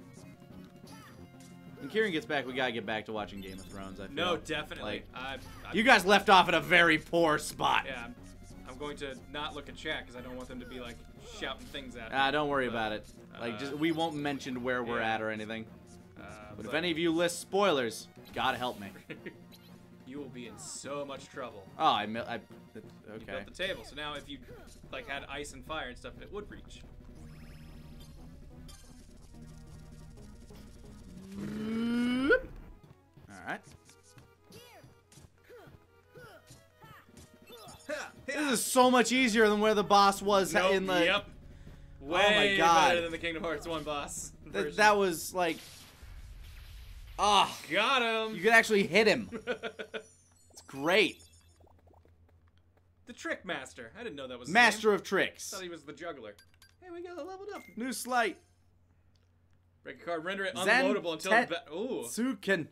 When Kieran gets back, we gotta get back to watching Game of Thrones. I feel. No, definitely. Like, I, I, you guys left off at a very poor spot. Yeah, I'm, I'm going to not look at chat because I don't want them to be like shouting things at me. Ah, don't worry But, about it. Like, just uh, we won't mention where we're at or anything. Uh, But if any of you list spoilers, gotta help me. [laughs] you will be in so much trouble. Oh, I, I You built the table, so now if you like had ice and fire and stuff, it would reach. All right. This is so much easier than where the boss was Nope, in the. yep. my Way God. better than the Kingdom Hearts 1 boss. Th- that was like. Ah, Got him! you could actually hit him. [laughs] It's great. the Trick Master. I didn't know that was Master name. of tricks. I thought he was the juggler. Hey, we got leveled up. New slight. Break a card, render it unloadable until ba- Ooh. Sukin.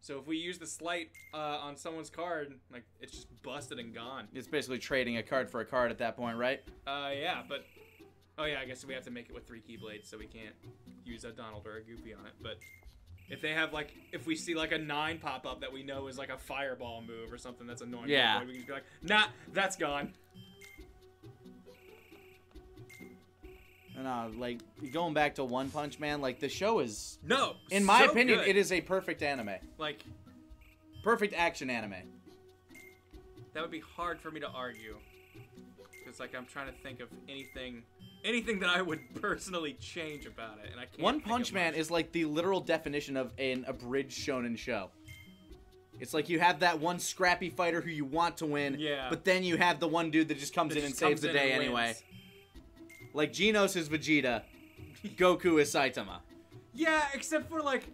So if we use the slight uh, on someone's card, like it's just busted and gone. It's basically trading a card for a card at that point, right? Uh, yeah, but oh yeah, I guess we have to make it with three keyblades, so we can't use a Donald or a Goofy on it. But if they have like, if we see like a nine pop up that we know is like a fireball move or something that's annoying, Yeah. we can just be like, nah, that's gone. And uh, like going back to One Punch Man, like the show is, No, in my so opinion, good. it is a perfect anime, like perfect action anime. that would be hard for me to argue because like I'm trying to think of anything, anything that I would [laughs] personally change about it, and I can't. One Punch Man is like the literal definition of an abridged shonen show. It's like you have that one scrappy fighter who you want to win, Yeah. but then you have the one dude that just comes That in and just saves comes the day anyway. wins. Like Genos is Vegeta, Goku is Saitama. Yeah, except for like,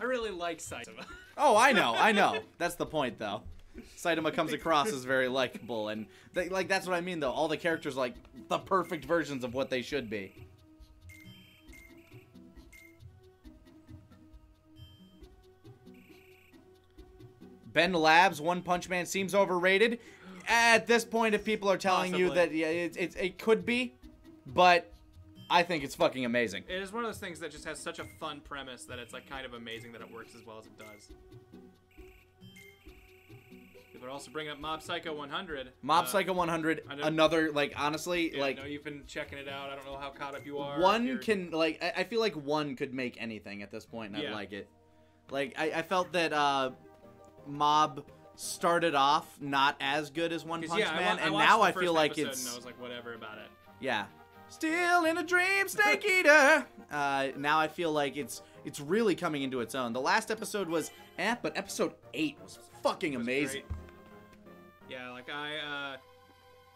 I really like Saitama. [laughs] Oh, I know, I know. That's the point, though. Saitama comes across as very likable, and they, like that's what I mean, though. All the characters like the perfect versions of what they should be. Ben Labs, One Punch Man seems overrated. At this point, if people are telling you that yeah, it, it, it could be, but I think it's fucking amazing. It is one of those things that just has such a fun premise that it's like kind of amazing that it works as well as it does. Are also bringing up Mob Psycho 100. Mob Uh, Psycho 100, another like honestly Yeah, like I know you've been checking it out. I don't know how caught up you are. one can like I, I feel like one could make anything at this point and Yeah. I like it. Like I, I felt that uh Mob started off not as good as One Punch yeah, Man I and now I feel like it's And I was like, whatever about it. yeah. Still in a dream, Snake [laughs] Eater. Uh, now I feel like it's it's really coming into its own. The last episode was eh, but episode eight was fucking was amazing. great. Yeah, like I, uh,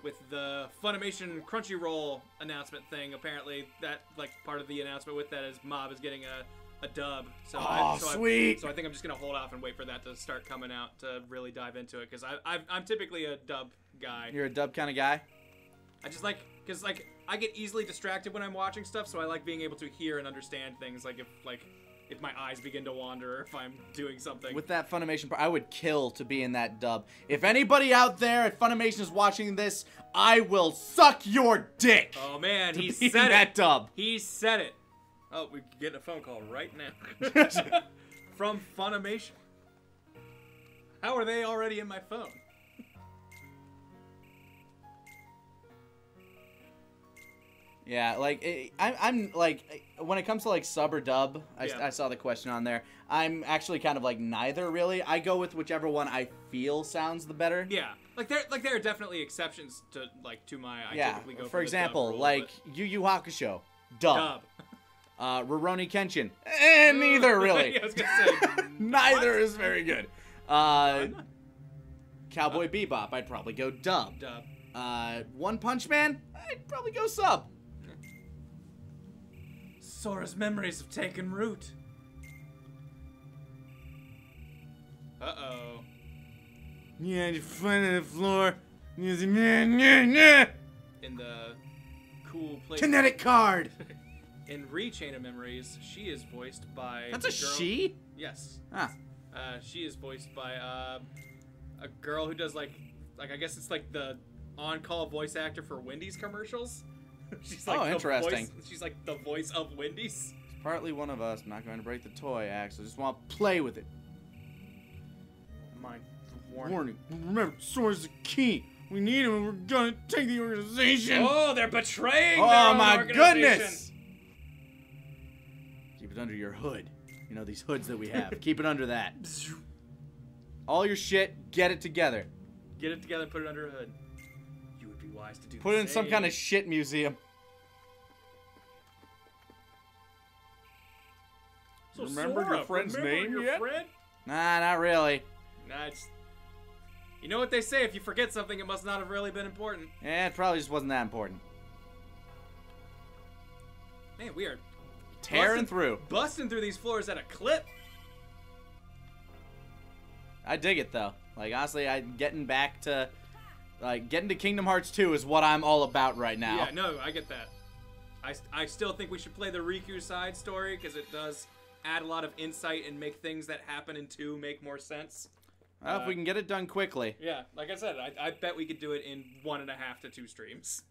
with the Funimation Crunchyroll announcement thing. Apparently, that like part of the announcement with that is Mob is getting a, a dub. So Oh, I, so sweet. I, so I think I'm just gonna hold off and wait for that to start coming out to really dive into it because I, I I'm typically a dub guy. You're a dub kind of guy. I just like because like I get easily distracted when I'm watching stuff, so I like being able to hear and understand things. Like if like if my eyes begin to wander, or if I'm doing something. With that Funimation part, I would kill to be in that dub. If anybody out there at Funimation is watching this, I will suck your dick. oh man, he said that it. dub. He said it. Oh, we're getting a phone call right now [laughs] from Funimation. How are they already in my phone? Yeah, like eh, I, I'm like eh, when it comes to like sub or dub, I, Yeah. I saw the question on there. I'm actually kind of like neither really. I go with whichever one I feel sounds the better. Yeah, like there like there are definitely exceptions to like to my. I Yeah. For dub example, rule, like Yu Yu Hakusho, dub. but dub. [laughs] Uh, Rurouni Kenshin, [laughs] eh, neither really. Yeah, I was gonna say [laughs] neither is very good. Uh, Cowboy Bebop, I'd probably go dub. dub. Uh, One Punch Man, I'd probably go sub. Sora's memories have taken root. Uh oh. Yeah, you find on the floor. Kinetic In the cool place. Kinetic card. [laughs] In Rechain of Memories, she is voiced by. That's a girl- she. Yes. Ah, Uh, she is voiced by uh, a girl who does like, like I guess it's like the on-call voice actor for Wendy's commercials. [laughs] she's oh, like Oh, interesting. Voice, she's like the voice of Wendy's. It's partly one of us. I'm not going to break the toy axe. I just want to play with it. Mine. Warning. Warning. Remember, Sora's the key. We need him, and we're gonna take the organization. Oh, they're betraying. Oh my goodness! Keep it under your hood. You know these hoods that we have. Keep it under that. [laughs] All your shit, get it together. Get it together, put it under a hood. You would be wise to do. Put the it in some kind of shit museum. So Remember your friend's remember name your yet? Friend? Nah, not really. Nah, it's. You know what they say? If you forget something, it must not have really been important. Yeah, it probably just wasn't that important. Man, we are Tearing Busting- through. busting through these floors at a clip. I dig it though. Like honestly, I'm getting back to like getting to Kingdom Hearts 2 is what I'm all about right now. Yeah, no, I get that. I, I still think we should play the Riku side story because it does add a lot of insight and make things that happen in 2 make more sense. Well, if Uh, we can get it done quickly. Yeah, like I said, I, I bet we could do it in one and a half to two streams.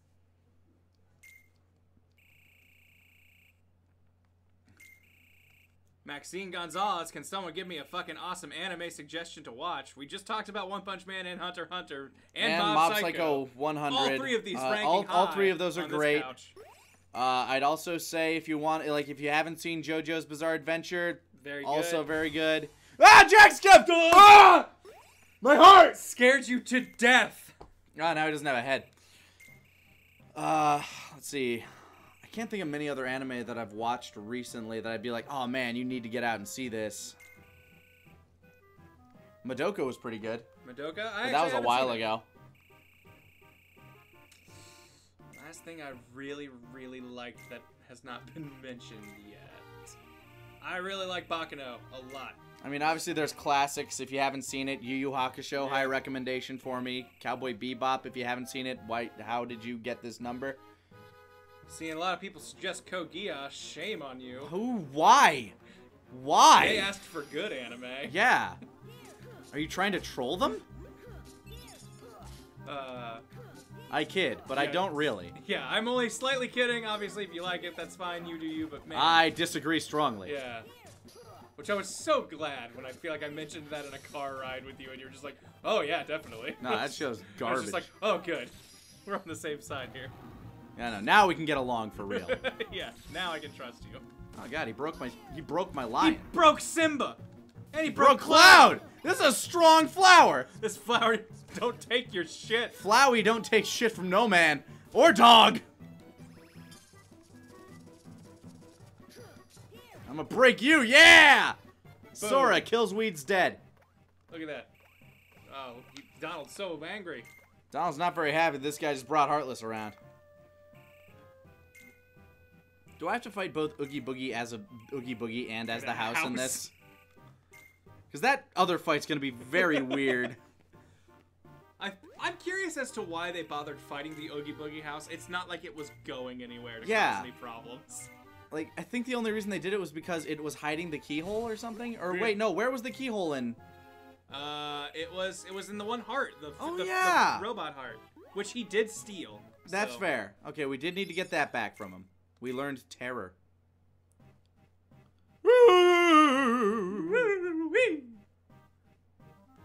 Maxine Gonzalez, can someone give me a fucking awesome anime suggestion to watch? We just talked about One Punch Man and Hunter Hunter and, And, Mob, Mob Psycho 100. All three of these Uh, ranking all, all three of those are great. Uh, I'd also say if you want, like, if you haven't seen JoJo's Bizarre Adventure, Very also good. very good. Ah, Jack Skip! Ah! My heart! Scared you to death. Oh, now he doesn't have a head. Uh, let's see. I can't think of many other anime that I've watched recently that I'd be like, oh man, you need to get out and see this. Madoka was pretty good, Madoka? I that was a while ago. Last thing I really, really liked that has not [laughs] been mentioned yet. I really like Baccano a lot. I mean, obviously there's classics. If you haven't seen it, Yu Yu Hakusho, high recommendation for me. Cowboy Bebop, if you haven't seen it, why? How did you get this number? Seeing a lot of people suggest Kogia, shame on you. Who? Why? Why? They asked for good anime. Yeah. Are you trying to troll them? Uh, I kid, but I don't really. yeah, I'm only slightly kidding. Obviously, if you like it, that's fine. You do you, but man. I disagree strongly. Yeah. Which I was so glad when I feel like I mentioned that in a car ride with you, and you were just like, "Oh yeah, definitely." No, that show's [laughs] I was just like, "Oh good, we're on the same side here." Yeah, no, now we can get along for real. [laughs] yeah, now I can trust you. oh god, he broke my he broke my lion. He broke Simba, and he broke broke Cloud. This is a strong flower. This flower, [laughs] don't take your shit. Flowey don't take shit from no man or dog. I'm gonna break you, yeah! Sora kills Weed's dead. Look at that. Oh, Donald's so angry. Donald's not very happy this guy just brought Heartless around. Do I have to fight both Oogie Boogie as a Oogie Boogie and as the a house, in this? [laughs] Because that other fight's gonna be very [laughs] weird. I, I'm curious as to why they bothered fighting the Oogie Boogie house. It's not like it was going anywhere to Yeah. cause any problems. Like, I think the only reason they did it was because it was hiding the keyhole or something. Or wait, no, where was the keyhole in? Uh, it was it was in the one heart, the, Oh, the, the yeah. robot heart, which he did steal. That's so- fair. Okay, we did need to get that back from him. We learned terror.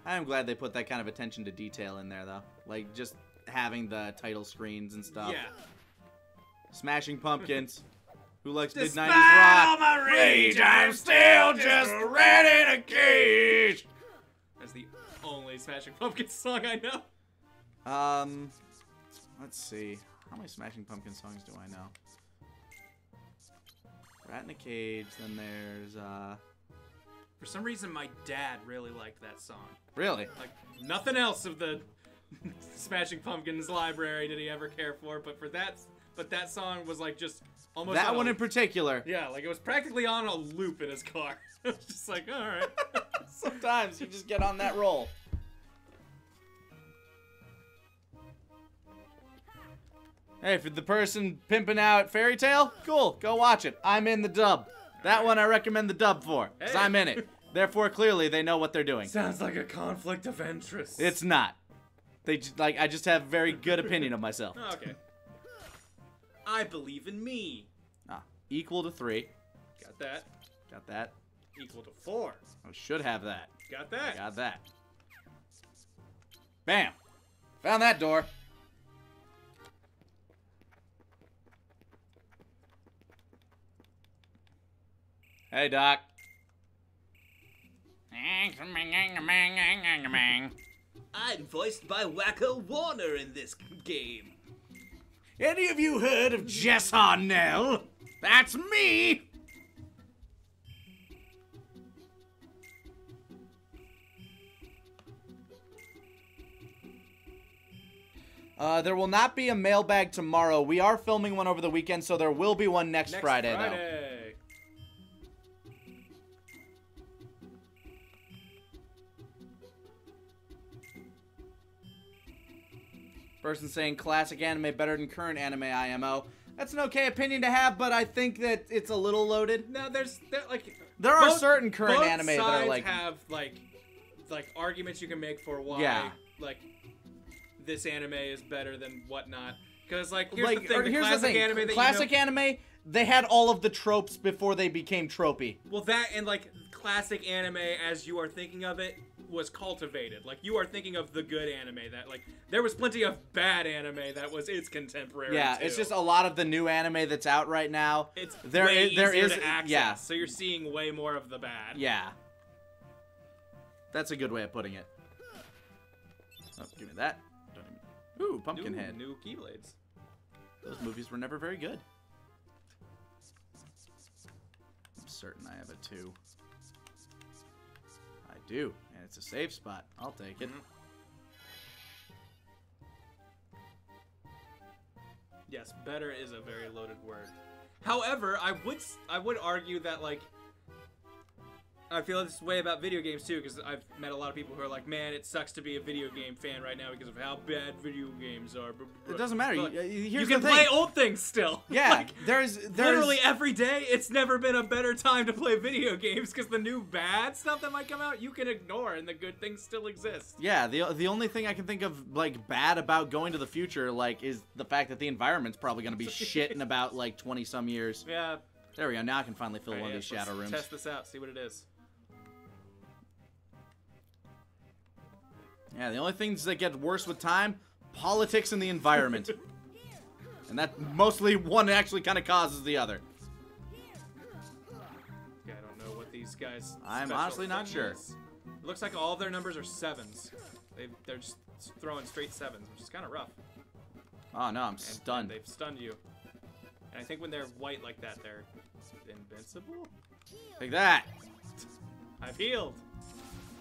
I am glad they put that kind of attention to detail in there, though. Like, just having the title screens and stuff. Yeah. Smashing Pumpkins. [laughs] Who likes mid 90s Despite rock? all my rage, I'm still just a rat in a cage. That's the only Smashing Pumpkins song I know. Um, let's see. How many Smashing Pumpkins songs do I know? Rat in a Cage, then there's, uh... For some reason, my dad really liked that song. Really? Like nothing else of the [laughs] Smashing Pumpkins library did he ever care for, but for that, but that song was like just almost that on a- one in particular. Yeah, like it was practically on a loop in his car. [laughs] it was just like, all right. [laughs] Sometimes you just get on that roll. Hey, for the person pimping out Fairy Tail, cool, go watch it. I'm in the dub. That one I recommend the dub for, because Hey. I'm in it. Therefore, clearly, they know what they're doing. Sounds like a conflict of interest. It's not. They like I just have very good opinion of myself. [laughs] Okay. I believe in me. Ah, equal to three. Got that. Got that. Equal to four. I should have that. Got that. Got that. Bam. Found that door. Hey, Doc. I'm voiced by Wakko Warner in this game. Any of you heard of Jess Harnell? That's me! Uh, there will not be a mailbag tomorrow. We are filming one over the weekend, so there will be one next, Next Friday, though. Person saying classic anime better than current anime IMO. That's an okay opinion to have, but I think that it's a little loaded. No, there's there, like There are certain current anime that are like have like like arguments you can make for why Yeah. like this anime is better than whatnot. Because like here's like the thing, the here's the classic thing. anime classic you know, anime, they had all of the tropes before they became tropey. well that and like classic anime as you are thinking of it was cultivated. Like you are thinking of the good anime that like there was plenty of bad anime that was its contemporary. Yeah, too. it's just a lot of the new anime that's out right now. it's there way is- there to access, yeah. so you're seeing way more of the bad. Yeah. That's a good way of putting it. Oh, give me that. Don't even... Ooh, Pumpkinhead. New, new Keyblades. Those movies were never very good. I'm certain I have a two. I do, it's a safe spot. I'll take it. Yes, better is a very loaded word. However, I would I would argue that like I feel this way about video games too because I've met a lot of people who are like, "Man, it sucks to be a video game fan right now because of how bad video games are." But It doesn't matter. But You- can play thing. old things still. [laughs] Yeah, Like, there's there's literally every day. It's never been a better time to play video games because the new bad stuff that might come out you can ignore and the good things still exist. Yeah, the the only thing I can think of like bad about going to the future like is the fact that the environment's probably going to be [laughs] shit in about like 20 some years. Yeah. There we go. Now I can finally fill Alright, one of these shadow rooms. Test this out. See what it is. Yeah, the only things that get worse with time, politics and the environment. [laughs] and that mostly one actually kind of causes the other. Yeah, I don't know what these guys. I'm honestly not sure. is. It looks like all of their numbers are sevens. They they're just throwing straight sevens, which is kind of rough. Oh no, I'm And- stunned. And they've stunned you. And I think when they're white like that, they're invincible. Like that. I've healed.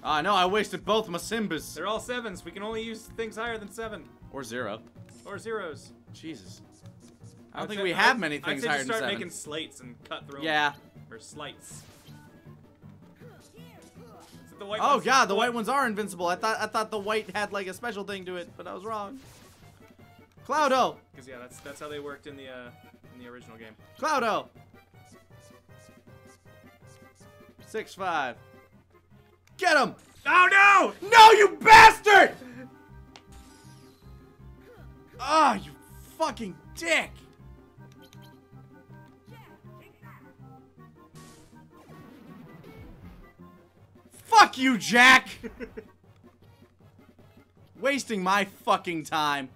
Oh no, I wasted both my Simbas. They're all sevens. We can only use things higher than seven. Or zero. Or zeros. Jesus. I don't I'd think say- we have I'd- many things higher than start making slates and cut through. Yeah. Or slights. The white Oh god, the white ones are invincible. I thought I thought the white had like a special thing to it, but I was wrong. Cloudo! Because yeah, that's that's how they worked in the uh, in the original game. Cloudo! Six five. Get him! Oh no! No, you bastard! Ah, you fucking dick! Fuck you, Jack! [laughs] Wasting my fucking time.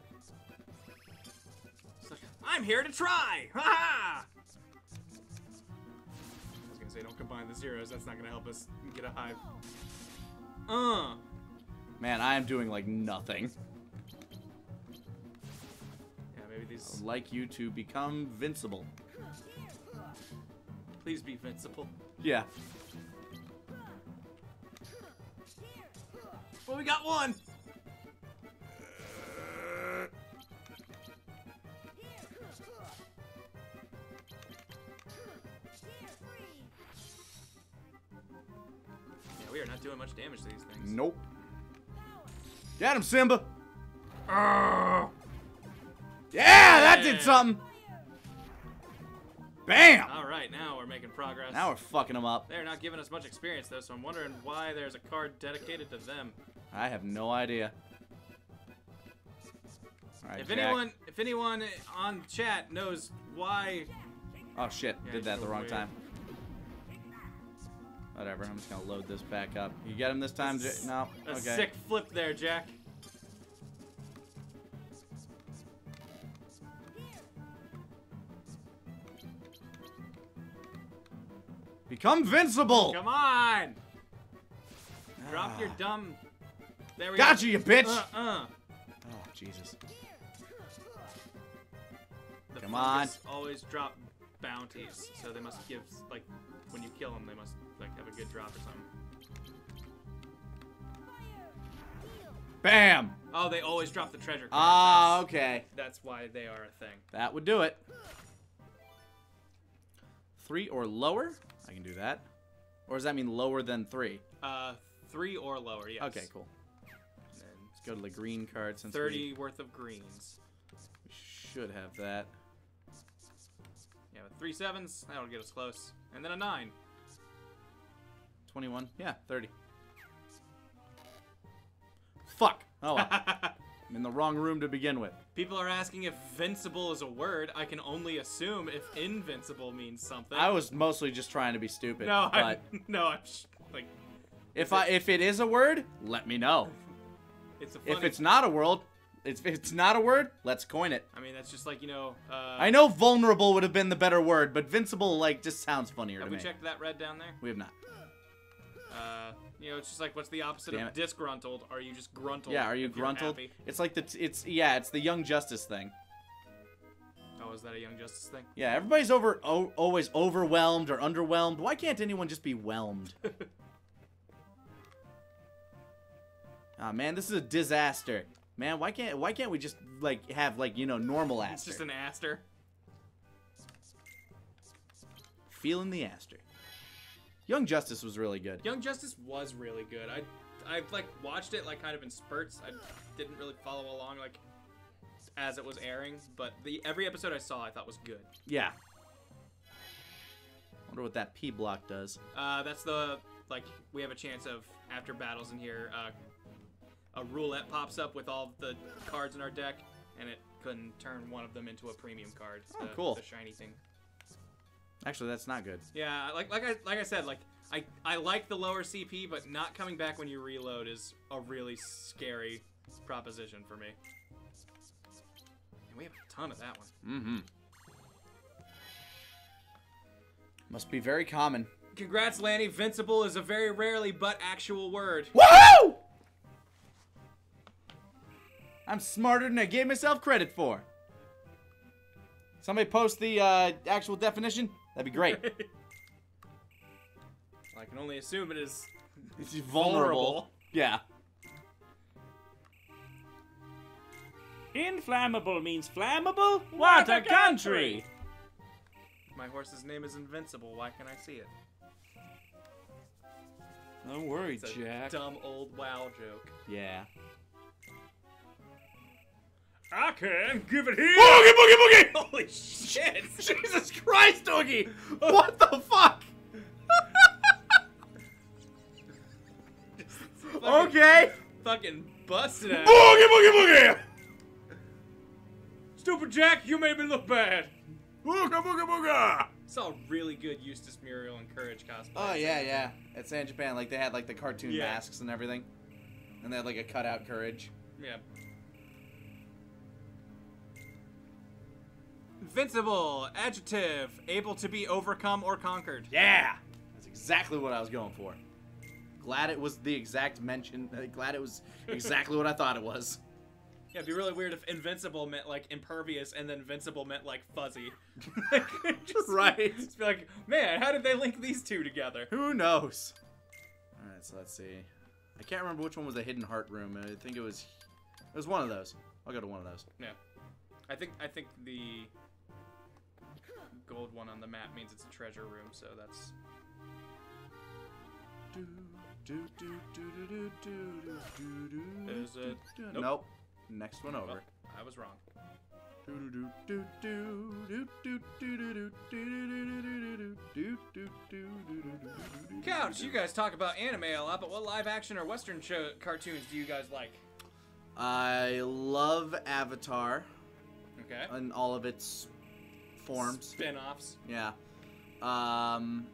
I'm here to try! Ha ha! I was gonna say don't combine the zeros. That's not gonna help us get a high. Uh. Man, I am doing like nothing. Yeah, maybe these. I'd like you to become vincible. Please be vincible. Yeah. Well, we got one. We are not doing much damage to these things. Nope. Get him, Simba! Arrgh. Yeah, that did something! Bam! All right, now we're making progress. Now we're fucking them up. They're not giving us much experience though, so I'm wondering why there's a card dedicated to them. I have no idea. Alright, If Jack. anyone, if anyone on chat knows why, Oh shit, Yeah, did that the wrong weird. time. Whatever, I'm just gonna load this back up. You get him this time? No? a Okay. sick flip there, Jack. Become vincible! Come on, drop your Ah. dumb. There we go. Gotcha, go. you bitch! Uh, uh. Oh, Jesus. The Come on. Always drop bounties, so they must give like when you kill them, they must like have a good drop or something. Bam! Oh, they always drop the treasure. cards. Ah, That's- okay. That's why they are a thing. That would do it. Three or lower? I can do that. Or does that mean lower than three? Uh, three or lower. Yes. Okay, cool. Let's go to the green card since Thirty worth of greens. we should have that. Yeah, with three sevens, that'll get us close. And then a nine. 21? Yeah, 30. Fuck! Oh, well. [laughs] I'm in the wrong room to begin with. People are asking if vincible is a word. I can only assume if invincible means something. I was mostly just trying to be stupid. no, but I'm, [laughs] no, I'm sh- like if I if it is a word, let me know. [laughs] it's a funny. If it's not a word, it's, it's not a word, let's coin it. I mean, that's just like you know. Uh, I know vulnerable would have been the better word, but vincible like just sounds funnier Have we me. checked that red down there? We have not. Uh, you know, it's just like what's the opposite Damn of it. disgruntled? Are you just gruntled? Yeah, are you gruntled? It's like the t- it's yeah, it's the Young Justice thing. Oh, is that a Young Justice thing? Yeah, everybody's over o- always overwhelmed or underwhelmed. Why can't anyone just be whelmed? [laughs] Ah man, this is a disaster. Man, why can't why can't we just like have like you know normal aster? It's just an aster. Feeling the aster. Young Justice was really good. Young Justice was really good. I I like watched it like kind of in spurts. I didn't really follow along like as it was airing, but the every episode I saw I thought was good. Yeah. Wonder what that P block does. Uh, that's the like we have a chance of after battles in here. Uh, a roulette pops up with all the cards in our deck, and it can turn one of them into a premium card. Oh, the, cool. The shiny thing. Actually, that's not good. Yeah, like like I like I said, like I I like the lower CP, but not coming back when you reload is a really scary proposition for me. And we have a ton of that one. Mm-hmm. Must be very common. Congrats, Lanny. Vincible is a very rarely but actual word. Woohoo! I'm smarter than I gave myself credit for. Somebody post the uh, actual definition. That'd be great. [laughs] I can only assume it is. It's vulnerable. Vulnerable. Yeah. Inflammable means flammable? What a country! My horse's name is Invincible. Why can't I see it? Don't worry, It's a Jack. dumb old WoW joke. Yeah. I can give it here! Boogie, boogie, boogie! Holy shit! [laughs] Jesus Christ, Oogie! What the fuck? okay. Fucking busted out. Boogie, boogie, boogie! Stupid Jack, you made me look bad. Booga, booga, booga! Saw a really good Eustace Muriel and Courage cosplay. Oh yeah, yeah. At San Japan, like they had like the cartoon Yeah. masks and everything, and they had like a cutout courage. Yeah. Invincible, adjective, able to be overcome or conquered. Yeah, that's exactly what I was going for. Glad it was the exact mention. uh, Glad it was [laughs] exactly what I thought it was. Yeah, it'd be really weird if invincible meant like impervious and then invincible meant like fuzzy. [laughs] just, [laughs] Right. Just be like, man, how did they link these two together? Who knows? All right, so let's see. I can't remember which one was the hidden heart room. I think it was. It was one of those. I'll go to one of those. Yeah. I think I think the gold one on the map means it's a treasure room, so that's... Is it? Nope. nope. Next one over. Well, I was wrong. Couch, you guys talk about anime a lot, but what live action or western show cartoons do you guys like? I love Avatar. Okay. And all of its forms. Spin-offs. Yeah. Um,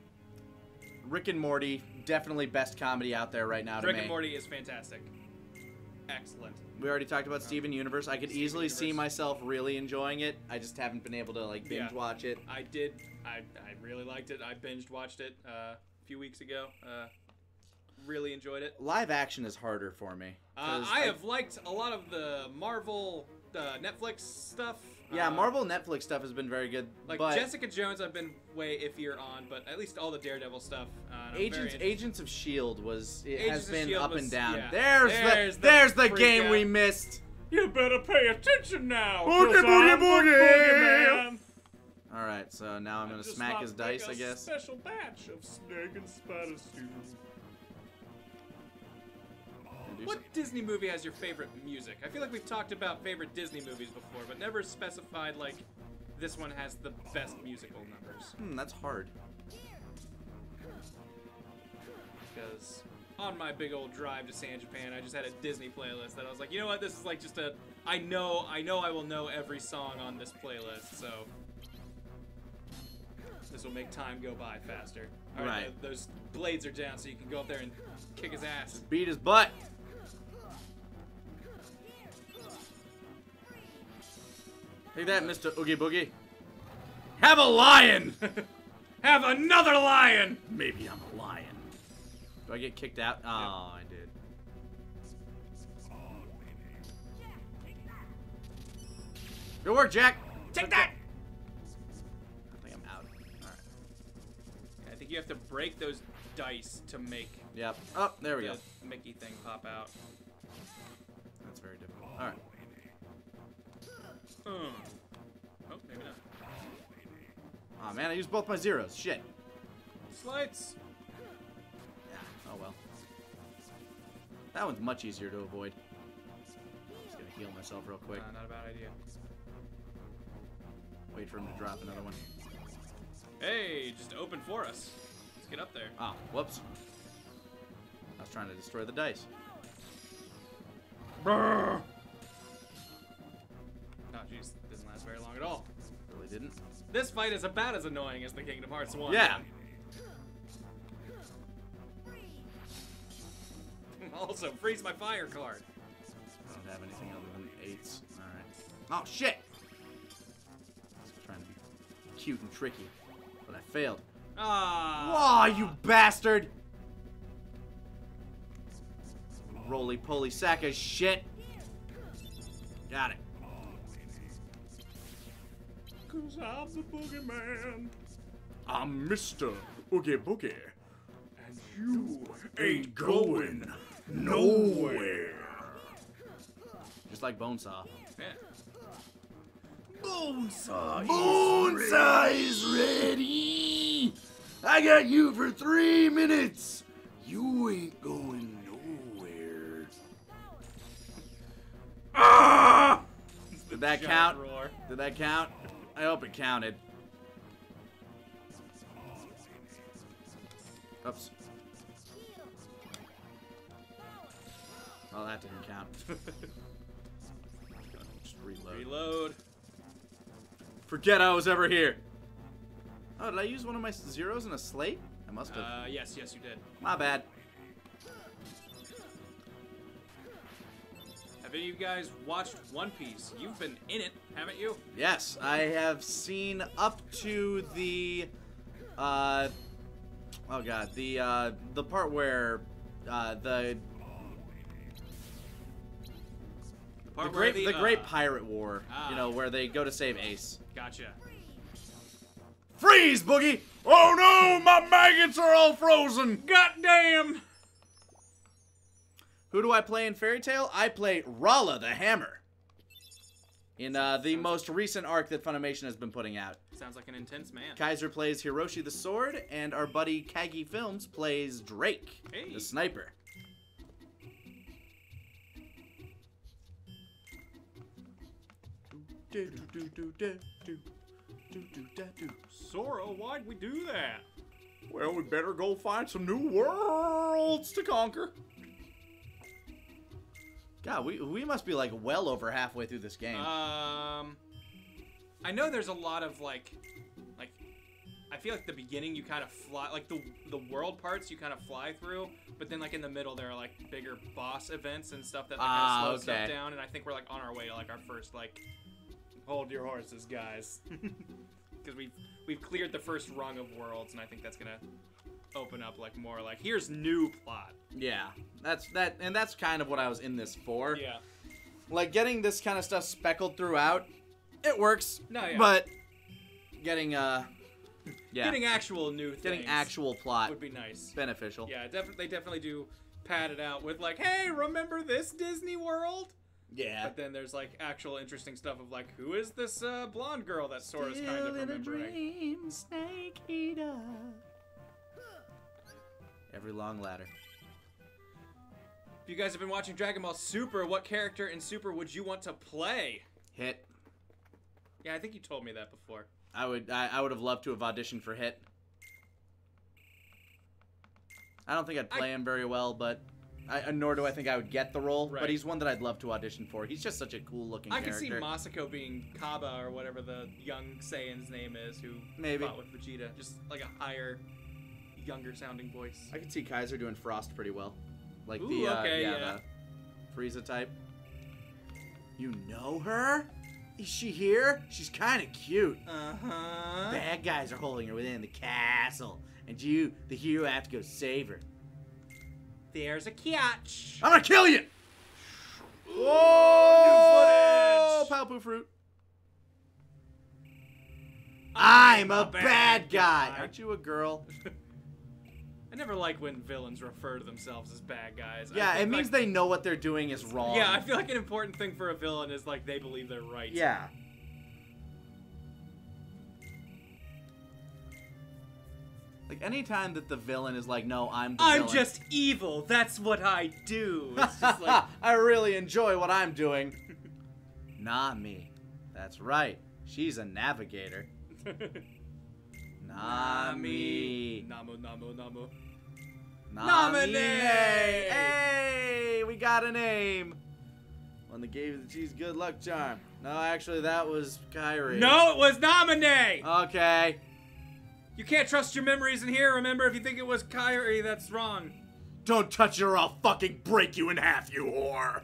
Rick and Morty, definitely best comedy out there right now Rick and Morty is fantastic. Excellent. We already talked about Steven Universe. I could Steven easily see myself really enjoying it. I just haven't been able to like binge Yeah. watch it. I did. I, I really liked it. I binged watched it uh, a few weeks ago. Uh, really enjoyed it. Live action is harder for me. Uh, 'cause I have liked a lot of the Marvel uh, Netflix stuff. Yeah, Uh, Marvel Netflix stuff has been very good. Like but Jessica Jones, I've been way iffier on, but at least all the Daredevil stuff. Uh, Agents Agents of Shield was it Agents has been up and down. yeah. There's, There's the the there's the game out. we missed. You better pay attention now. Boogie, boogie, boogie. All right, so now I'm gonna smack his dice, I guess. Special batch of snake and spider stew. What Disney movie has your favorite music? I feel like we've talked about favorite Disney movies before, but never specified like this one has the best musical numbers. Hmm, that's hard. Because on my big old drive to San Japan, I just had a Disney playlist that I was like, you know what, this is like just a I know I know I will know every song on this playlist, so this will make time go by faster. All right, Right. th- those blades are down, so you can go up there and kick his ass. Beat his butt. Take that, Mr. Oogie Boogie. Have a lion! [laughs] Have another lion. Maybe I'm a lion. Do I get kicked out? Oh, I did. Good work, Jack. Take that. I think I'm out. Alright. I think you have to break those dice to make Yep. Oh, there we the go. Mickey thing pop out. That's very difficult. Alright. Hmm. Oh, maybe not. Oh man, I used both my zeros. Shit. Slights. Yeah. Oh well. That one's much easier to avoid. I'm Just gonna heal myself real quick. Uh, not a bad idea. Wait for him to drop another one. Hey, just open for us. Let's get up there. Ah, whoops. I was trying to destroy the dice. Oh, jeez, doesn't last very long at all. Really didn't. This fight is about as annoying as the Kingdom Hearts one. Yeah. [laughs] also, freeze my fire card. I don't have anything other than eights. Alright. Oh, shit! I was trying to be cute and tricky, but I failed. Ah. Aw, you bastard! Roly poly sack of shit. Got it. I'm the boogeyman. I'm Mr. Oogie Boogie. And you Ain't going nowhere. Just like Bonesaw. Yeah. Bonesaw Bonesaw is ready. I got you for three minutes. You ain't going nowhere. Ah! Did that count? Roar. Did that count? I hope it counted. Oops. Oh, that didn't count. [laughs] Just reload. Reload. Forget I was ever here. Oh, did I use one of my zeros in a slate? I must have. Uh, yes, yes, you did. My bad. Have any of you guys watched One Piece? You've been in it, haven't you? Yes, I have seen up to the, uh, oh god, the uh, the part where, uh, the The the great the, great uh, pirate war, ah. you know, where they go to save Ace. Gotcha. Freeze, Boogie! Oh no, my maggots are all frozen. Goddamn! Who do I play in Fairy Tail? I play Rala the Hammer. In uh, the most recent arc that Funimation has been putting out. Sounds like an intense man. Kaiser plays Hiroshi the Sword, and our buddy Kagi Films plays Drake, Hey. the sniper. Sora, why'd we do that? Well, we better go find some new worlds to conquer. God, we, we must be like well over halfway through this game. Um, I know there's a lot of like, like, I feel like the beginning you kind of fly, like the the world parts you kind of fly through, but then like in the middle there are like bigger boss events and stuff that like, Ah, kind of slow okay. stuff down, and I think we're like on our way to like our first like, hold your horses, guys, [laughs] [laughs] because we've we've cleared the first rung of worlds, and I think that's gonna open up like more like here's new plot. yeah, that's that, and that's kind of what I was in this for. Yeah. Like getting this kind of stuff speckled throughout, it works. No, yeah. But getting uh, yeah, Getting actual new things getting actual plot would be nice. beneficial. Yeah, def- they definitely do pad it out with like, hey, remember this Disney World? Yeah. But then there's like actual interesting stuff of like, who is this uh, blonde girl that Sora's kind of Still in a remembering? dream, snake eater. Every long ladder. If you guys have been watching Dragon Ball Super, what character in Super would you want to play? Hit. Yeah, I think you told me that before. I would I, I would have loved to have auditioned for Hit. I don't think I'd play I- him very well, but I, uh, nor do I think I would get the role. Right. But he's one that I'd love to audition for. He's just such a cool looking I can see Masako being Cabba or whatever the young Saiyan's name is who Maybe. fought with Vegeta. Just like a higher, younger sounding voice. I can see Kaiser doing Frost pretty well, like Ooh, the uh, okay, yeah, yeah. the Frieza type. You know her? Is she here? She's kind of cute. Uh huh. Bad guys are holding her within the castle, and you, the hero, have to go save her. There's a catch. I'm gonna kill you! Whoa! new footage. Palpu fruit. I'm a bad guy. Aren't you a girl? [laughs] I never like when villains refer to themselves as bad guys. Yeah, it means they know what they're doing is wrong. Yeah, I feel like an important thing for a villain is like they believe they're right. Yeah. Like anytime that the villain is like, "No, I'm I'm villain." just evil. That's what I do. It's just [laughs] like I really enjoy what I'm doing. Not me. That's right. She's a navigator. [laughs] Not me. Namu Namu Naminé. Hey, we got a name. One that gave the cheese good luck charm. No, actually, that was Kairi. No, it was Naminé. Okay. you can't trust your memories in here. Remember, if you think it was Kairi, that's wrong. Don't touch her or I'll fucking break you in half, you whore.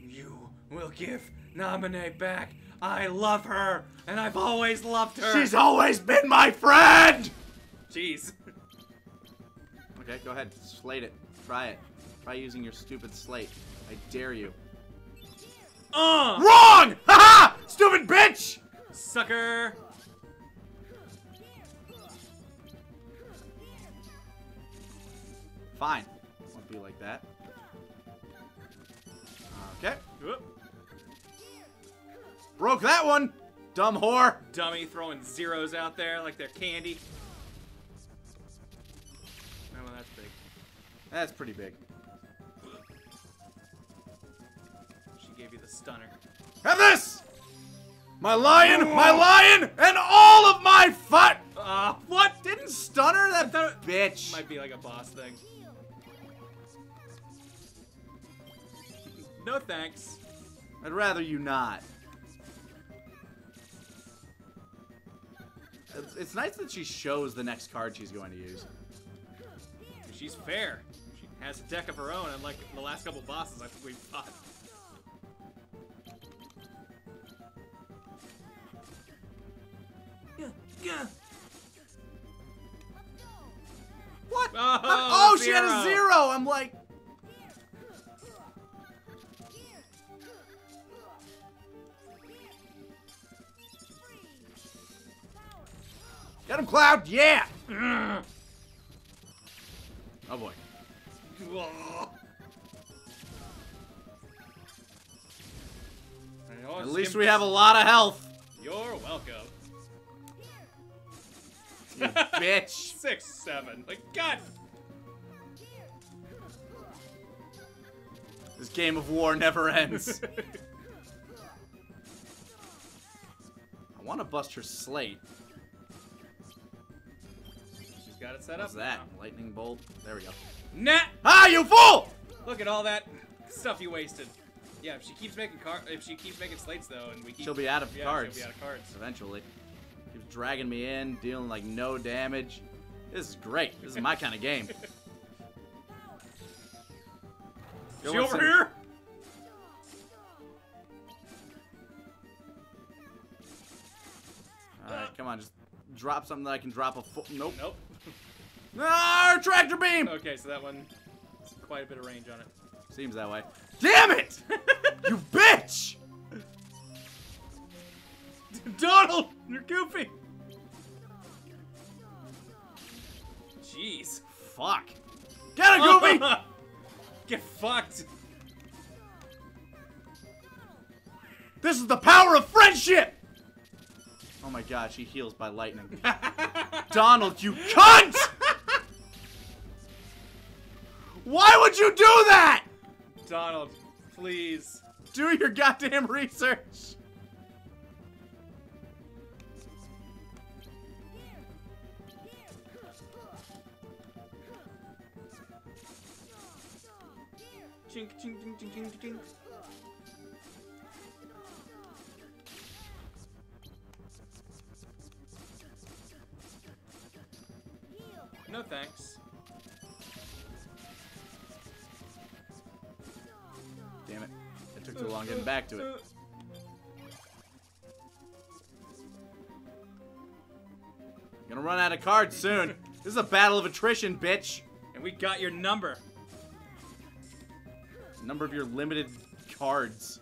You will give Naminé back. I love her, and I've always loved her. She's always been my friend! Jeez. Okay, go ahead. Slate it. Try it. Try using your stupid slate. I dare you. Uh, Wrong! [laughs] Haha! Stupid bitch! sucker. Fine. Won't be like that. Okay. Whoop. Broke that one. Dumb whore. Dummy throwing zeros out there like they're candy. That's pretty big. She gave you the stunner. Have this! My lion, my lion, and all of my fight! Uh, what? Didn't stun her? That bitch. might be like a boss thing. no thanks. I'd rather you not. It's, it's nice that she shows the next card she's going to use. She's fair. She has a deck of her own, unlike the last couple bosses I think we've fought. Yeah. What? Oh, oh, she had a zero. zero. I'm like, get him, Cloud. Yeah. Oh boy. At least we have a lot of health. You're welcome. You [laughs] bitch. Six, seven. Like, God. This game of war never [laughs] ends. I want to bust her slate. She's got it set up. What's that? now. Lightning bolt. There we go. Nah. Ah, you fool! Look at all that stuff you wasted. Yeah, if she keeps making car, if she keeps making slates though, and we keep, She'll be out of yeah, cards. She'll be out of cards. Eventually. Keeps dragging me in, dealing like no damage. This is great. This is my kind of game. [laughs] Go she over here? Alright, come on, just drop something that I can drop a full. Nope. Nope. Ah, tractor beam! Okay, so that one, has quite a bit of range on it. Seems that way. Damn it! [laughs] you bitch! [laughs] Donald, you're goofy. Jeez. Fuck. Get [laughs] it, Goofy! Get fucked. this is the power of friendship! Oh my god, she heals by lightning. Donald, you cunt! Why would you do that? Donald, please. Do your goddamn research. Chink, chink, chink, chink, chink, chink. Getting back to it. Gonna run out of cards soon. This is a battle of attrition, bitch. And we got your number. Number of your limited cards.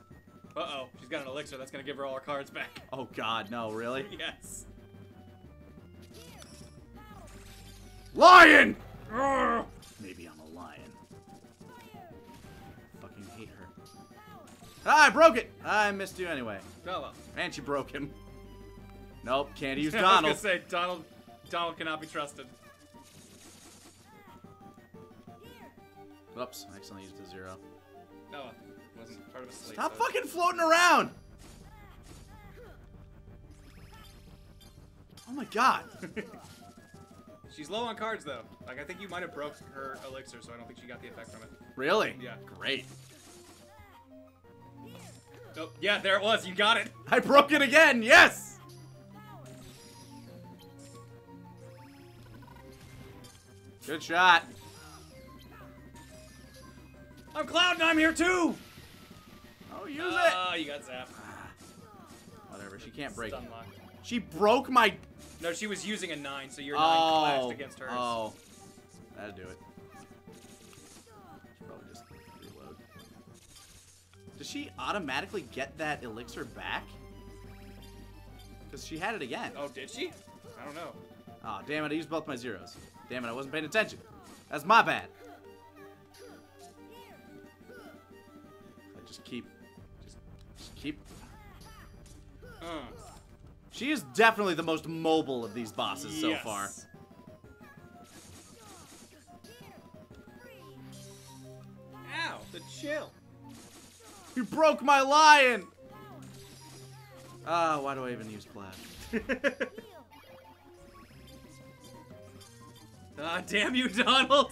Uh-oh, she's got an elixir that's gonna give her all her cards back. [laughs] Oh god, no, really? yes. Lion! Maybe Ah, I broke it! I missed you anyway. Well. And she broke him. Nope, can't [laughs] use Donald. I was Donald. gonna say Donald. Donald cannot be trusted. Oops, I accidentally used a zero. No, wasn't part of a slate. Stop fucking floating around! Oh my god. [laughs] She's low on cards though. Like I think you might have broke her elixir, so I don't think she got the effect from it. Really? Yeah. Great. Oh, yeah, there it was. You got it. I broke it again, yes! Good shot. I'm Cloud and I'm here too. Oh, use ah, it. Oh, you got zapped. Whatever, she can't break it. She broke my. No, she was using a nine, so your nine Oh. clashed against hers. Oh. That'd do it. Does she automatically get that elixir back? Because she had it again. Oh, did she? I don't know. Oh, damn it, I used both my zeros. Damn it, I wasn't paying attention. That's my bad. I Just keep. Just, just keep. Uh, She is definitely the most mobile of these bosses so far. Ow, the chill. You broke my lion! Ah, why do I even use plaid? [laughs] Ah, damn you, Donald!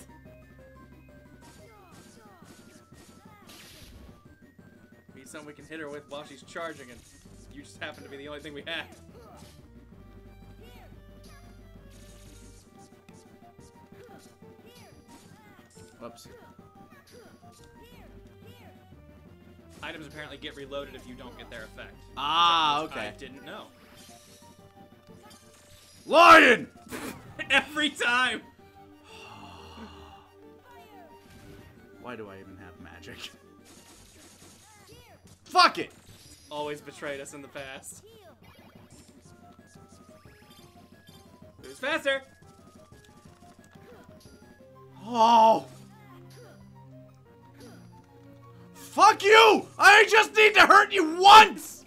Need something we can hit her with while she's charging, and you just happen to be the only thing we have. Whoops. Items apparently get reloaded if you don't get their effect. Ah, Which I didn't know. Lion! [laughs] Every time! [sighs] Why do I even have magic? [laughs] Fuck it! Always betrayed us in the past. Who's faster? Oh! Fuck you! I just need to hurt you once!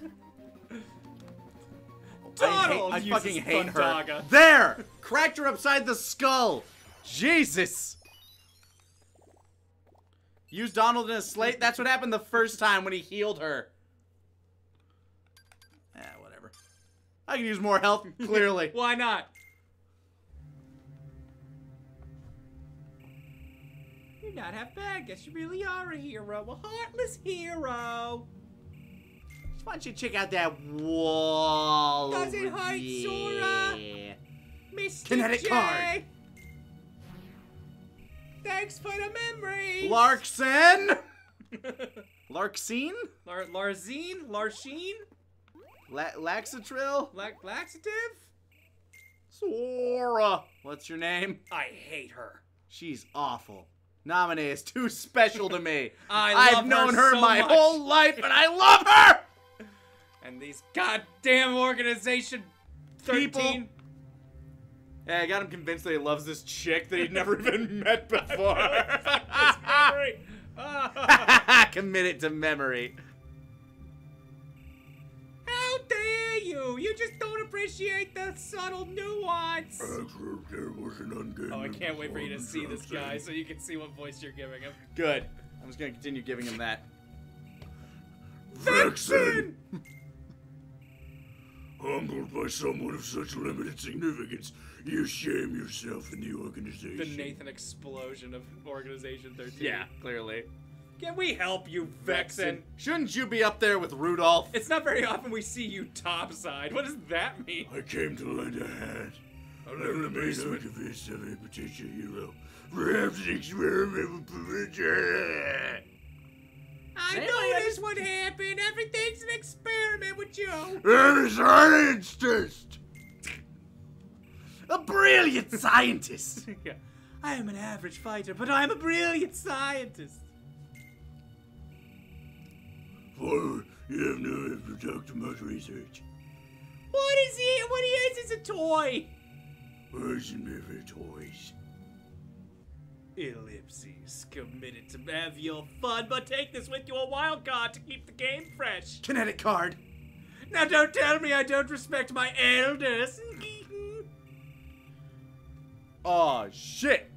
Donald I, hate, I fucking hate her. Thundaga. There! Cracked her upside the skull! Jesus! Use Donald in a slate? That's what happened the first time when he healed her. Eh, whatever. I can use more health, [laughs] clearly. Why not? Not half bad. Guess you really are a hero. A heartless hero. Why don't you check out that wall? Does it hurt? Sora? Mr. Kinetic J. card. Thanks for the memory. Larkson? [laughs] Larksine? Lar Larzine? Larsheen? La Laxatril? La laxative? Sora. What's your name? I hate her. She's awful. Naminé is too special to me. [laughs] I I've love her known her, so my much. whole life, and I love her. And these goddamn organization 13. People. Yeah, I got him convinced that he loves this chick that he'd never [laughs] even met before. [laughs] Commit. Ah. To memory. You! You just don't appreciate the subtle nuance. There was an uncanny Oh, I can't wait for you to see this guy so you can see what voice you're giving him. Good. I'm just gonna continue giving him that. saying. Vexen! [laughs] Humbled by someone of such limited significance, you shame yourself in the organization. The Nathan explosion of Organization 13. Yeah, clearly. Can we help you, Vexen? Shouldn't you be up there with Rudolph? It's not very often we see you topside. What does that mean? I came to lend a hand. I'm the main activist of a potential hero. Perhaps an experimental prevention. I Anybody know ever- this would happen. Everything's an experiment with you. I'm a scientist! A brilliant scientist. [laughs] yeah. I am an average fighter, but I'm a brilliant scientist. For you have no effort to much research. What is he? What he is is a toy. Version of your toys. Ellipses, committed to have your fun, but take this with you a wild card to keep the game fresh. Kinetic card. Now don't tell me I don't respect my elders. Oh shit.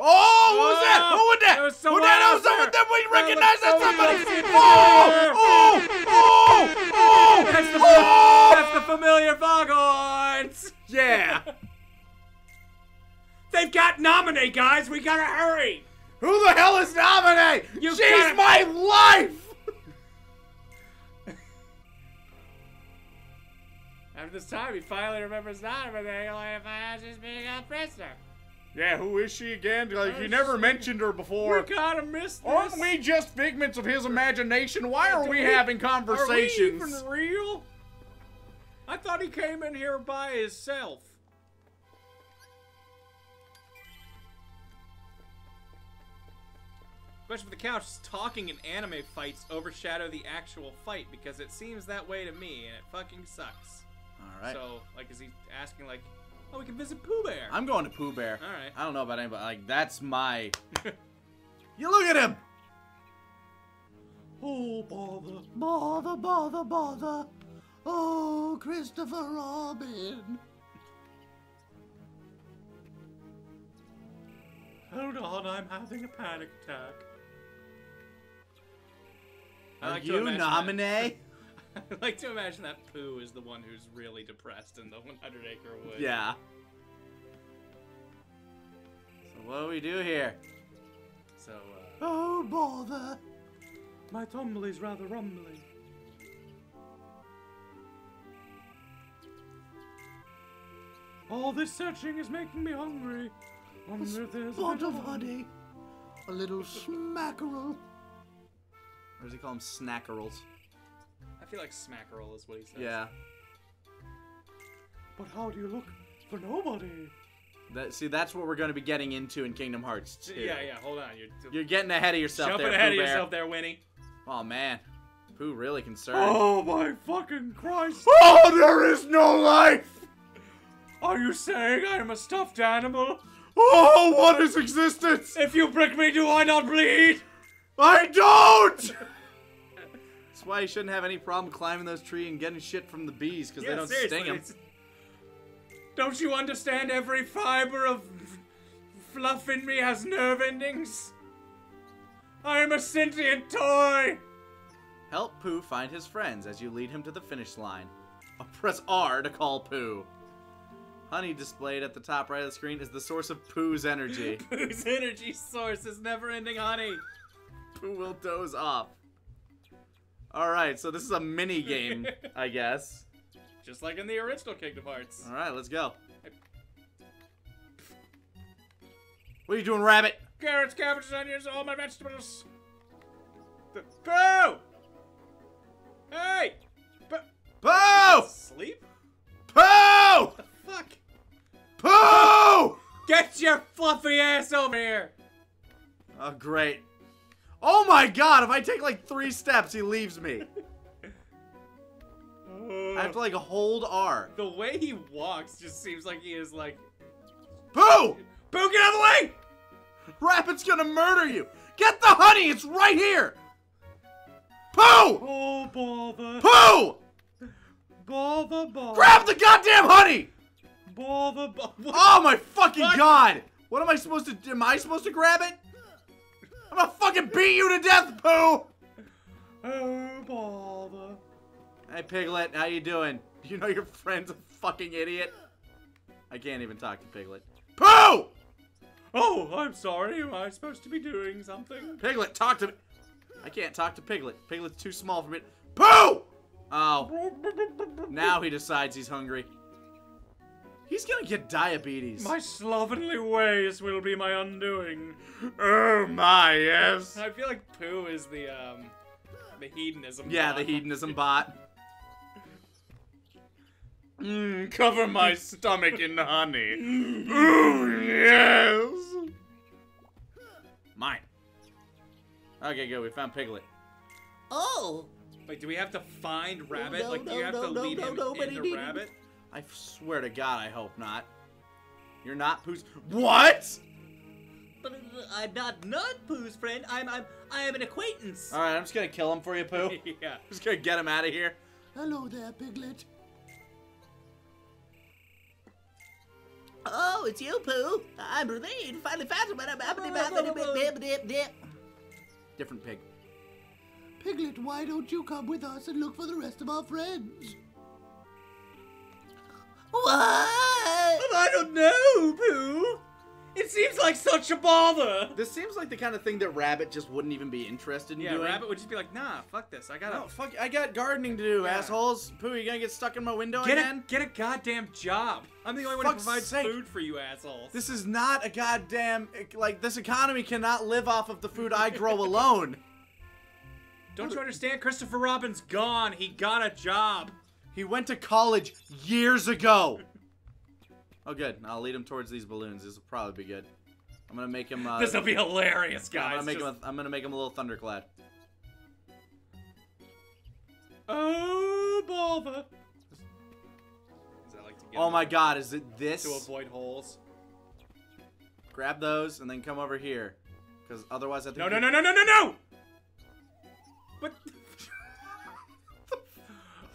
Oh, who was that? Oh, Who was that? there was Who that? That was someone that we recognized as somebody. Oh, oh, oh, oh, That's the, oh. that's the familiar foghorns. Yeah. They've got Naminé, guys. We gotta hurry. Who the hell is Naminé? You She's gotta- my life. After this time, he finally remembers Naminé. Only if I was just being a prisoner. Yeah, who is she again? Like Oh, you never shit. mentioned her before. We gotta miss this. Aren't we just figments of his imagination? Why are we we- having Are we conversations? even real? I thought he came in here by himself. Question for the couch: Talking in anime fights overshadow the actual fight because it seems that way to me, and it fucking sucks. All right. So, like, is he asking like, "Oh, we can visit Pooh Bear"? I'm going to Pooh Bear. All right. I don't know about anybody. Like that's my. [laughs] you look at him. Oh, bother. Bother, bother, bother. Oh, Christopher Robin. Hold on, I'm having a panic attack. I Are like you imagine Naminé? [laughs] [laughs] I like to imagine that Pooh is the one who's really depressed in the 100 Acre Wood. Yeah. So what do we do here? So, uh, Oh, bother. my tumbly's rather rumbly. All this searching is making me hungry. Wonder if there's a Spot of honey. A little [laughs] smackerel. Or does he call them snackerels? I feel like smackerel is what he says. Yeah. But how do you look for nobody? That, see, that's what we're going to be getting into in Kingdom Hearts 2. Yeah, yeah. Hold on. You're, You're getting ahead of yourself jumping there, ahead Pooh of Bear. yourself there, Winnie. Oh, man. Pooh really concerned. Oh my fucking Christ! [laughs] Oh, there is no life! Are you saying I'm a stuffed animal? Oh, what is existence? If you prick me, do I not bleed? I don't! [laughs] That's why you shouldn't have any problem climbing those trees and getting shit from the bees, because they don't sting him. it's- Don't you understand every fiber of fluff in me has nerve endings? I am a sentient toy! Help Pooh find his friends as you lead him to the finish line. Uh, press R to call Pooh. Honey displayed at the top right of the screen is the source of Pooh's energy. [laughs] Whose energy source is never ending honey? Pooh will doze off. Alright, so this is a mini game, I [laughs] guess. Just like in the original Kingdom Hearts. Alright, let's go. What are you doing, rabbit? Carrots, cabbages, onions, all my vegetables. Boo! Hey! Pooh! sleep? Pooh! Fuck? Pooh! Get your fluffy ass over here! Oh, great. Oh my god, if I take like three steps, he leaves me. Uh, I have to like hold R. the way he walks just seems like he is like. Pooh! Boo, get out of the way! Rabbit's gonna murder you! Get the honey! It's right here! Pooh! Oh, bother. Pooh! Bother, bother. Grab the goddamn honey! Bother, bother. Oh my fucking What? god! What am I supposed to do? Am I supposed to grab it? I'm gonna fucking beat you to death, Pooh! Oh, bother. Hey Piglet, how you doing? You know your friend's a fucking idiot? I can't even talk to Piglet. Pooh! Oh, I'm sorry. Am I supposed to be doing something? Piglet, talk to me. I can't talk to Piglet. Piglet's too small for me. Pooh! Oh, [laughs] now he decides he's hungry. He's gonna get diabetes. My slovenly ways will be my undoing. Oh my, yes. I feel like Pooh is the um, the hedonism. Bot. Yeah, god. the hedonism bot. Mm, cover my [laughs] stomach in honey. Ooh, yes. Mine. Okay, good. We found Piglet. Oh, Wait, do we have to find Rabbit? no, like, do no, you have no, to no, lead no, him nobody into did it. Rabbit? I swear to God, I hope not. You're not Pooh's. What? but uh, I'm not not Pooh's friend. I'm I'm I am an acquaintance. All right, I'm just gonna kill him for you, Pooh. [laughs] yeah. just gonna get him out of here. Hello there, Piglet. Oh, it's you, Pooh. I'm relieved. Finally found someone. Different pig. Piglet, why don't you come with us and look for the rest of our friends? What? I don't know, Pooh. It seems like such a bother. This seems like the kind of thing that Rabbit just wouldn't even be interested in Yeah, doing. Rabbit would just be like, nah, fuck this. I gotta No, fuck. I got gardening to do, Yeah. assholes. Pooh, you gonna get stuck in my window get again? a get a goddamn job. I'm the only one who Fuck's provides sake. food for you assholes. This is not a goddamn like this economy cannot live off of the food I grow alone. Don't you understand? Christopher Robin's gone. He got a job. He went to college years ago. Oh, good. I'll lead him towards these balloons. This will probably be good. I'm gonna make him. Uh, This will be hilarious, I'm guys. gonna make Just- him. A, I'm gonna make him a little thunderclad. Oh. Like Oh my God! Is it this? to avoid holes? Grab those and then come over here, because otherwise I think. No, no, no, no, no, no, no! But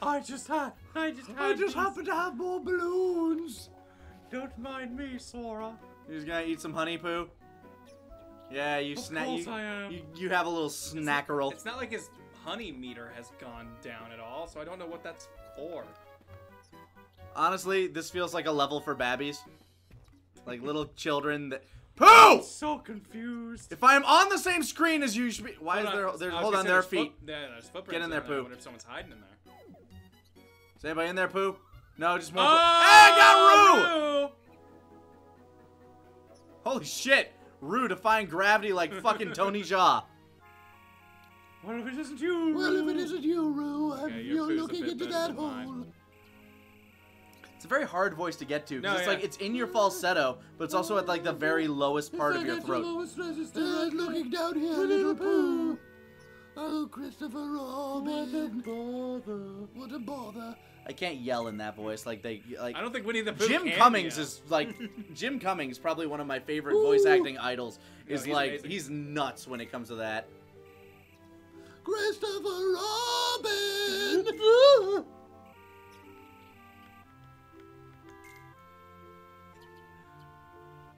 I just had. I just had. I just these. happen to have more balloons. Don't mind me, Sora. You just gonna eat some honey poo? Yeah, you Of snack. course You, I am. you, you have a little snackerel. It's not like his honey meter has gone down at all, so I don't know what that's for. Honestly, this feels like a level for babbies. Like [laughs] little children that. Pooh! So confused. If I am on the same screen as you should be. Why is there. on. There's, hold on, say there are feet. Foot, yeah, there's footprints Get in there, down I Pooh. wonder if someone's hiding in there. Is anybody in there, Pooh? No, just one. Oh, hey, I got Roo! Roo! Holy shit! Roo defying gravity like [laughs] fucking Tony Jaa. What if it isn't you? Well, if it isn't you, Roo, Okay, your you're poo's a looking into that than mine. hole. It's a very hard voice to get to. 'cause No, it's yeah. like it's in your falsetto, but it's also at like the very lowest part of your get throat. lowest register, looking down here, little poo. Oh, Christopher Robin. What a bother. What a bother. I can't yell in that voice like they like. I don't think Winnie the Pooh Jim can Cummings yell. is like [laughs] Jim Cummings, probably one of my favorite voice acting idols. No, Is he's like amazing. he's nuts when it comes to that. Christopher Robin. [laughs]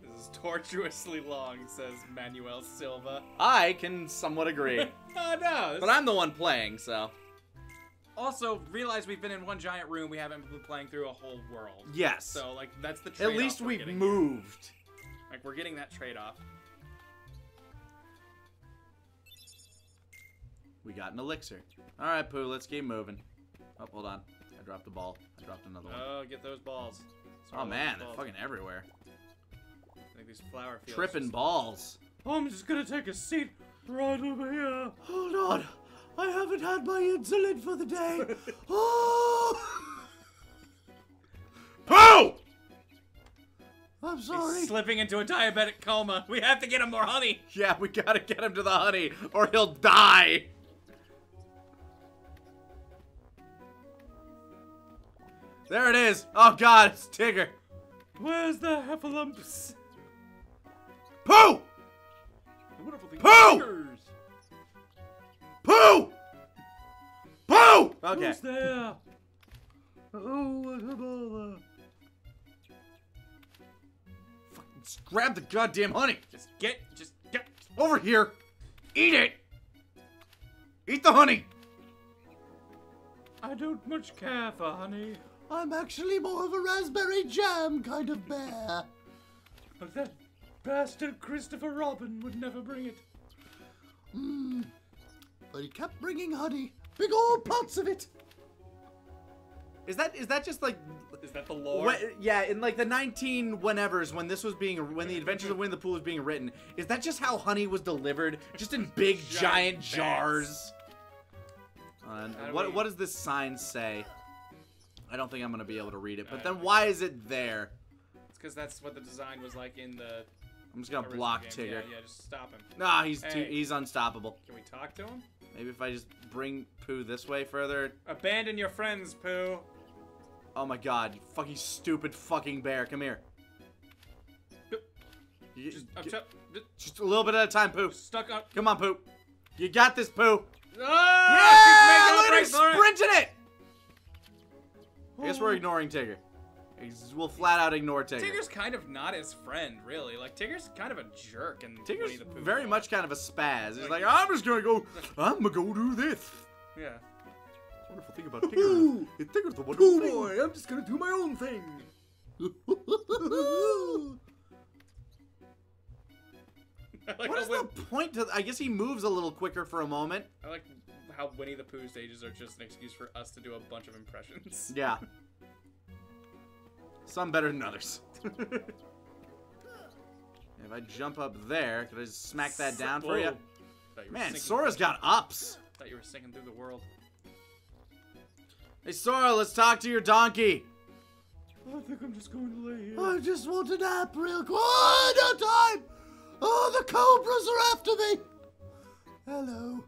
This is tortuously long, says Manuel Silva. I can somewhat agree, [laughs] oh no! but I'm the one playing, so also realize we've been in one giant room. We haven't been playing through a whole world. yes. So like that's the At trade-off least we're we've getting. moved. Like we're getting that trade-off. We got an elixir. All right, Pooh, let's keep moving. Oh, hold on. I dropped the ball. I dropped another one. Oh, get those balls. Oh, Sorry, oh man, those they're fucking everywhere. I think these flower fields. Tripping just- balls. I'm just gonna take a seat right over here. Hold on. I haven't had my insulin for the day. [laughs] Oh, Pooh! I'm sorry. He's slipping into a diabetic coma. We have to get him more honey. Yeah, we gotta get him to the honey, or he'll die. There it is. Oh god, it's Tigger. Where's the heffalumps? Pooh! Pooh! Pooh! Pooh! Okay. Who's there? Oh, what a bother. Just grab the goddamn honey. Just get, just get. Over here. Eat it. Eat the honey. I don't much care for honey, I'm actually more of a raspberry jam kind of bear. but that bastard Christopher Robin would never bring it. Mmm. But he kept bringing honey. Big old pots of it. Is that is that just like Is that the lore? When- yeah, in like the 19 whenevers when this was being when the Adventures of Winnie the Pooh was being written, is that just how honey was delivered? Just in big giant, Giant jars. Uh, what we- what does this sign say? I don't think I'm gonna be able to read it. But then why is it there? It's because that's what the design was like in the I'm just gonna block games. Tigger. Yeah, yeah, just stop him. Nah, he's too, he's unstoppable. Can we talk to him? Maybe if I just bring Pooh this way further. Abandon your friends, Pooh. Oh my god, you fucking stupid fucking bear. Come here. You- Just, get- just a little bit at a time, Pooh. stuck up. Come on, Pooh. You got this, Pooh. Ah, Yeah, look at him a break it. sprinting it. I guess we're ignoring Tigger. He's- We'll flat out ignore Tigger. Tigger's kind of not his friend, really. Like Tigger's kind of a jerk, and Tigger's the Pooh very lore. much kind of a spaz. He's Like- like, I'm just gonna go. I'm gonna go do this. Yeah. Wonderful thing about Tigger. is Tigger's the wonderful thing. I'm just gonna do my own thing. I [laughs] like, What how is Win- the point to? I guess he moves a little quicker for a moment. I like how Winnie the Pooh stages are just an excuse for us to do a bunch of impressions. Yeah. [laughs] Some better than others. [laughs] if I jump up there, could I just smack that down for you? You Man, Sora's got ups. Thought you were sinking through the world. Hey, Sora, let's talk to your donkey. I think I'm just going to lay here. I just want a nap real quick. Oh, no time. Oh, the cobras are after me. Hello.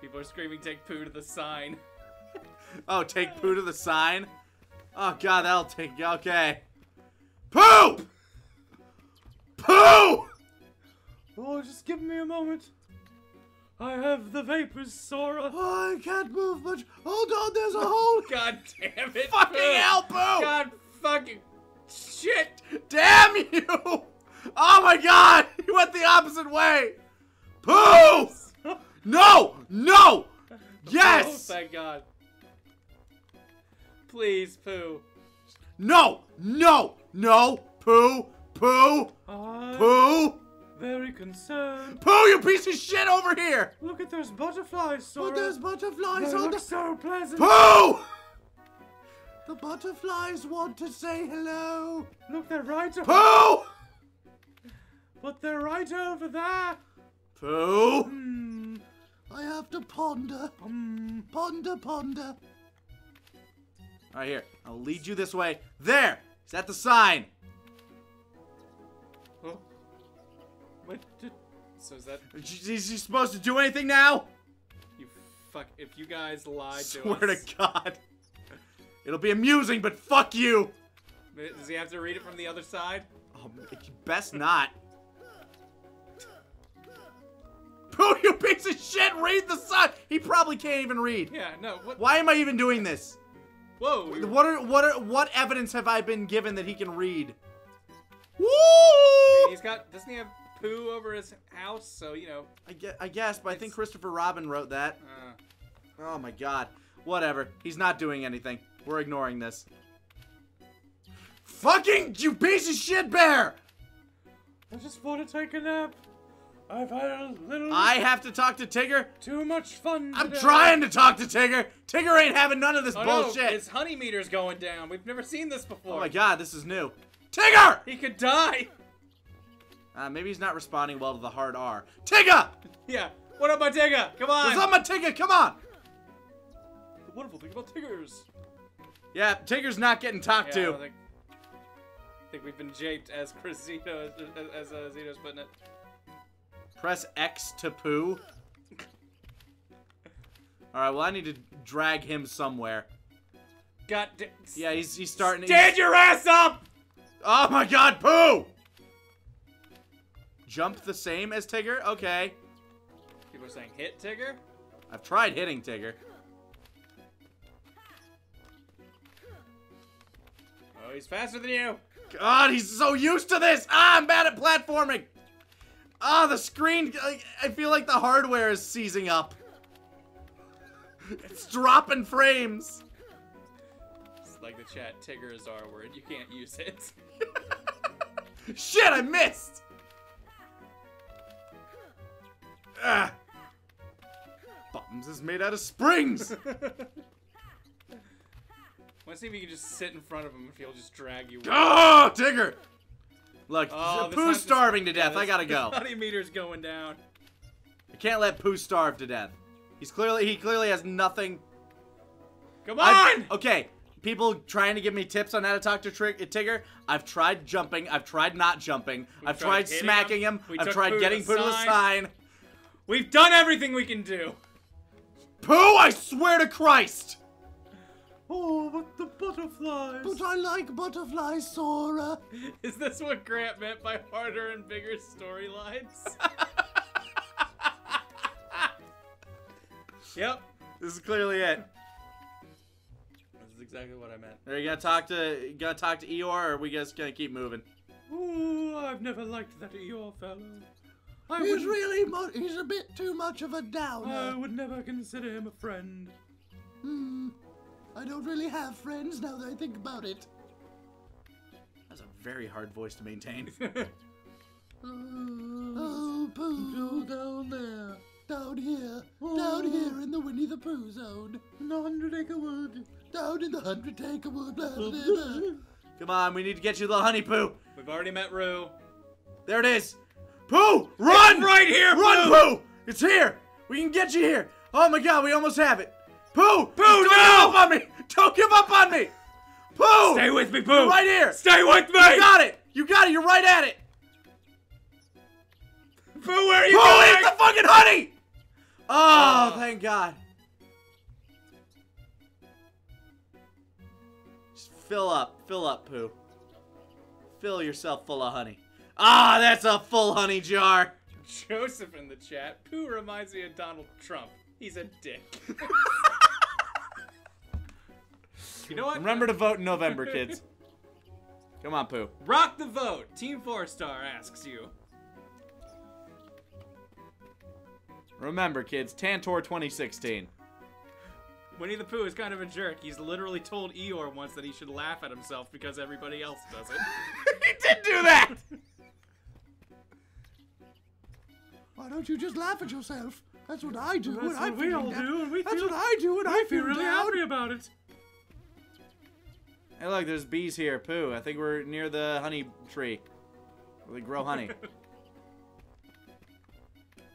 People are screaming, "Take poo to the sign." Oh, take poo to the sign? Oh, God, that'll take. Okay. Poo! Poo! Oh, just give me a moment. I have the vapors, Sora. Oh, I can't move much. Hold on, there's a hole. [laughs] God damn it! Fucking Pooh. hell, Pooh! God fucking shit! Damn you! Oh my god! [laughs] You went the opposite way! Pooh! [laughs] No! No! Yes! Oh, Yes! thank God. Please, Pooh. No! No! No! Pooh! Pooh! I'm Pooh! very concerned. Pooh, you piece of shit over here! Look at those butterflies, Sora. But there's butterflies they on look the. so pleasant. Pooh! The butterflies want to say hello. Look, they're right over. Pooh! But they're right over there. Pooh! Hmm. I have to ponder. Um. Ponder, ponder. Alright, here. I'll lead you this way. There! Is that the sign? Oh. What did? So is that Is is he supposed to do anything now? You fuck. If you guys lied to Swear to us, God. It'll be amusing, but fuck you! does he have to read it from the other side? Oh, best not. Pooh, you piece of shit! Read the sign! He probably can't even read. Yeah. No. What? Why am I even doing this? Whoa. What are what are what evidence have I been given that he can read? Woo! He's got. Doesn't he have poo over his house? So you know. I guess, I guess, but I think Christopher Robin wrote that. Uh, Oh my god. Whatever. He's not doing anything. We're ignoring this. Fucking you piece of shit bear! I just want to take a nap. I've had a little I have to talk to Tigger. too much fun. I'm today. trying to talk to Tigger. Tigger ain't having none of this oh bullshit. no! His honey meter's going down. We've never seen this before. Oh my god, this is new. Tigger! He could die. Uh, maybe he's not responding well to the hard R. Tigger! Yeah. What up, my Tigger? Come on. What's up, my Tigger? Come on! The wonderful thing about Tiggers. Yeah, Tigger's not getting talked Yeah, to. don't think, I think we've been japed, as Chris Zito, as, as uh, Zito's putting it. Press X to poo. Alright, well, I need to drag him somewhere. God Yeah, he's, he's starting to- Stand your ass up! Oh my god, poo! Jump the same as Tigger? Okay. People are saying hit Tigger. I've tried hitting Tigger. Oh, he's faster than you. God, he's so used to this! Ah, I'm bad at platforming! Ah, the screen, I, feel like the hardware is seizing up. It's dropping frames. It's like the chat. Tigger is our word. You can't use it. [laughs] Shit, I missed! Ah. Buttons is made out of springs! [laughs] Let's see if you can just sit in front of him if he'll just drag you. Oh, Tigger! Look, Oh, Pooh's starving to death. yeah, I gotta go. [laughs] Honey meter's going down. I can't let Pooh starve to death. He's clearly he clearly has nothing. Come I've- on! okay, people trying to give me tips on how to talk to Trick Tigger. I've tried jumping. I've tried not jumping. I've tried tried, smacking him. him. We I've tried Pooh getting Pooh to the sign. We've done everything we can do. Pooh, I swear to Christ! Oh, but the butterflies. But I like butterflies, Sora. Is this what Grant meant by harder and bigger storylines? [laughs] yep. This is clearly it. This is exactly what I meant. Are you gonna talk to you gonna talk to Eeyore, or are we just gonna keep moving? Ooh, I've never liked that Eeyore fellow. I He's really mu- he's a bit too much of a downer. I would never consider him a friend. Hmm. I don't really have friends now that I think about it. That's a very hard voice to maintain. [laughs] Oh, Pooh, down there. Down here. Down oh. here in the Winnie the Pooh zone. In the Hundred Acre Wood. Down in the Hundred Acre Wood. Blah, blah, blah. [laughs] Come on, we need to get you the honey Pooh. We've already met Roo. There it is. Pooh, run! right here, Run, Pooh! Pooh! It's here! We can get you here! Oh my god, we almost have it! Pooh! Pooh, No! don't no! give up on me! Don't give up on me! Pooh! Stay with me, Pooh! You're right here! Stay with me! You got it! You got it! You're right at it! Pooh, where are you Pooh, going? eat the fucking honey! Oh, Oh. thank god. Just fill up. Fill up, Pooh. Fill yourself full of honey. Ah, that's a full honey jar. Joseph in the chat. Pooh reminds me of Donald Trump. He's a dick. you know what? Remember to vote in November, kids. [laughs] Come on, Pooh. Rock the vote. Team Four Star asks you. Remember, kids. Tantor 2016. Winnie the Pooh is kind of a jerk. He's literally told Eeyore once that he should laugh at himself because everybody else does it. [laughs] he did do that. Why don't you just laugh at yourself? That's what I do. That's when I'm what we all do, and we That's feel- what I do when I I feel really down. happy about it. Hey, look, there's bees here, Pooh. I think we're near the honey tree. Where they grow honey. [laughs]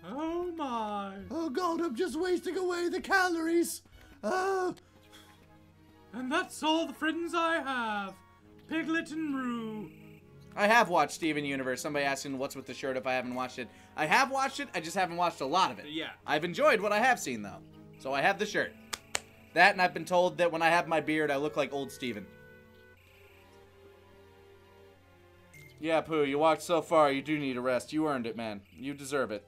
Oh my. Oh God, I'm just wasting away the calories. Uh, And that's all the friends I have. Piglet and Roo. I have watched Steven Universe. Somebody asking what's with the shirt if I haven't watched it. I have watched it, I just haven't watched a lot of it. Yeah. I've enjoyed what I have seen, though. So I have the shirt. That, and I've been told that when I have my beard, I look like old Steven. Yeah, Pooh, you walked so far, you do need a rest. You earned it, man. You deserve it.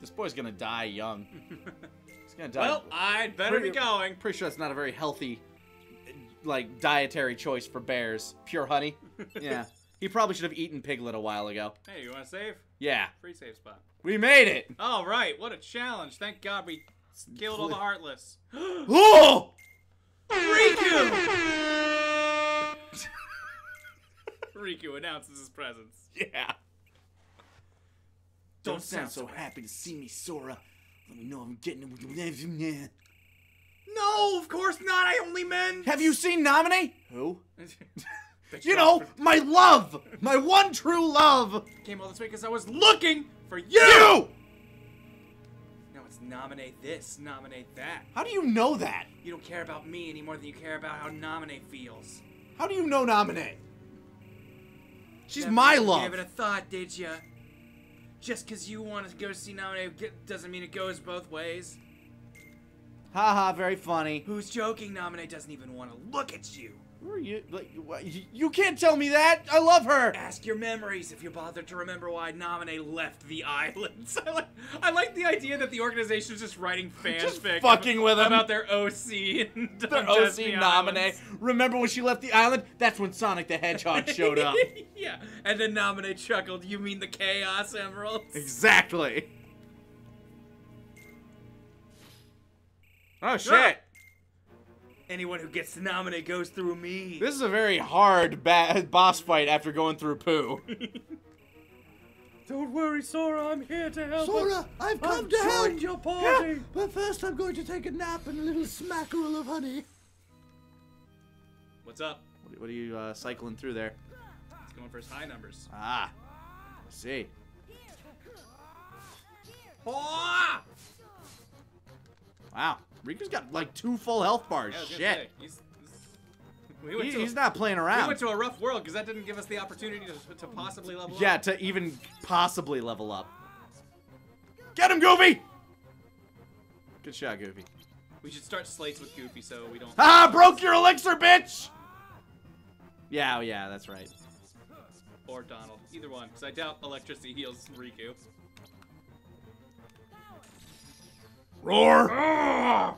This boy's gonna die young. [laughs] He's gonna die. Well, I'd better be going. Pretty sure that's not a very healthy, like, dietary choice for bears. Pure honey. [laughs] Yeah. He probably should have eaten piglet a while ago. Hey, you want to save? Yeah. Free save spot. We made it! All right, what a challenge! Thank God we killed all the heartless. [gasps] Oh! Riku! Riku announces his presence. Yeah. Don't sound so happy to see me, Sora. Let me know I'm getting it with you. No, of course not. I only meant. Have you seen Naminé? Who? [laughs] You know, my love! My one true love! came all this way because I was looking for you. You! Now it's Naminé this, Naminé that. How do you know that? You don't care about me any more than you care about how Naminé feels. How do you know Naminé? She's Never my Gave love. it a thought, did ya? Just because you want to go see Naminé doesn't mean it goes both ways. Haha, very funny. Who's joking? Naminé doesn't even want to look at you. Who are you? Like, what, you- you can't tell me that. I love her. Ask your memories if you bothered to remember why Naminé left the islands. [laughs] I like, I like the idea that the organization is just writing Just fanfic fucking with 'em. about their OC and [laughs] Their OC Destiny Naminé. Remember when she left the island? That's when Sonic the Hedgehog [laughs] showed up. yeah, and then Naminé chuckled. You mean the Chaos Emeralds? exactly. Oh shit! Ah. Anyone who gets to Naminé goes through me. This is a very hard ba- boss fight after going through poo. [laughs] Don't worry, Sora. I'm here to help. Sora, I've come I've to help. joined your party. But first, I'm going to take a nap and a little smackerel of honey. What's up? What what are you uh, cycling through there? It's going for his high numbers. Ah, I see. Ah! Wow, Riku's got like two full health bars. Yeah, I was gonna Shit, say, he's, we He- to he's a, not playing around. We went to a rough world because that didn't give us the opportunity to, to possibly level Yeah, up. Yeah, to even possibly level up. Get him, Goofy! Good shot, Goofy. We should start slates with Goofy so we don't. Ah, broke your elixir, bitch! Yeah, oh yeah, that's right. Or Donald. Either one. Because I doubt electricity heals Riku. Roar!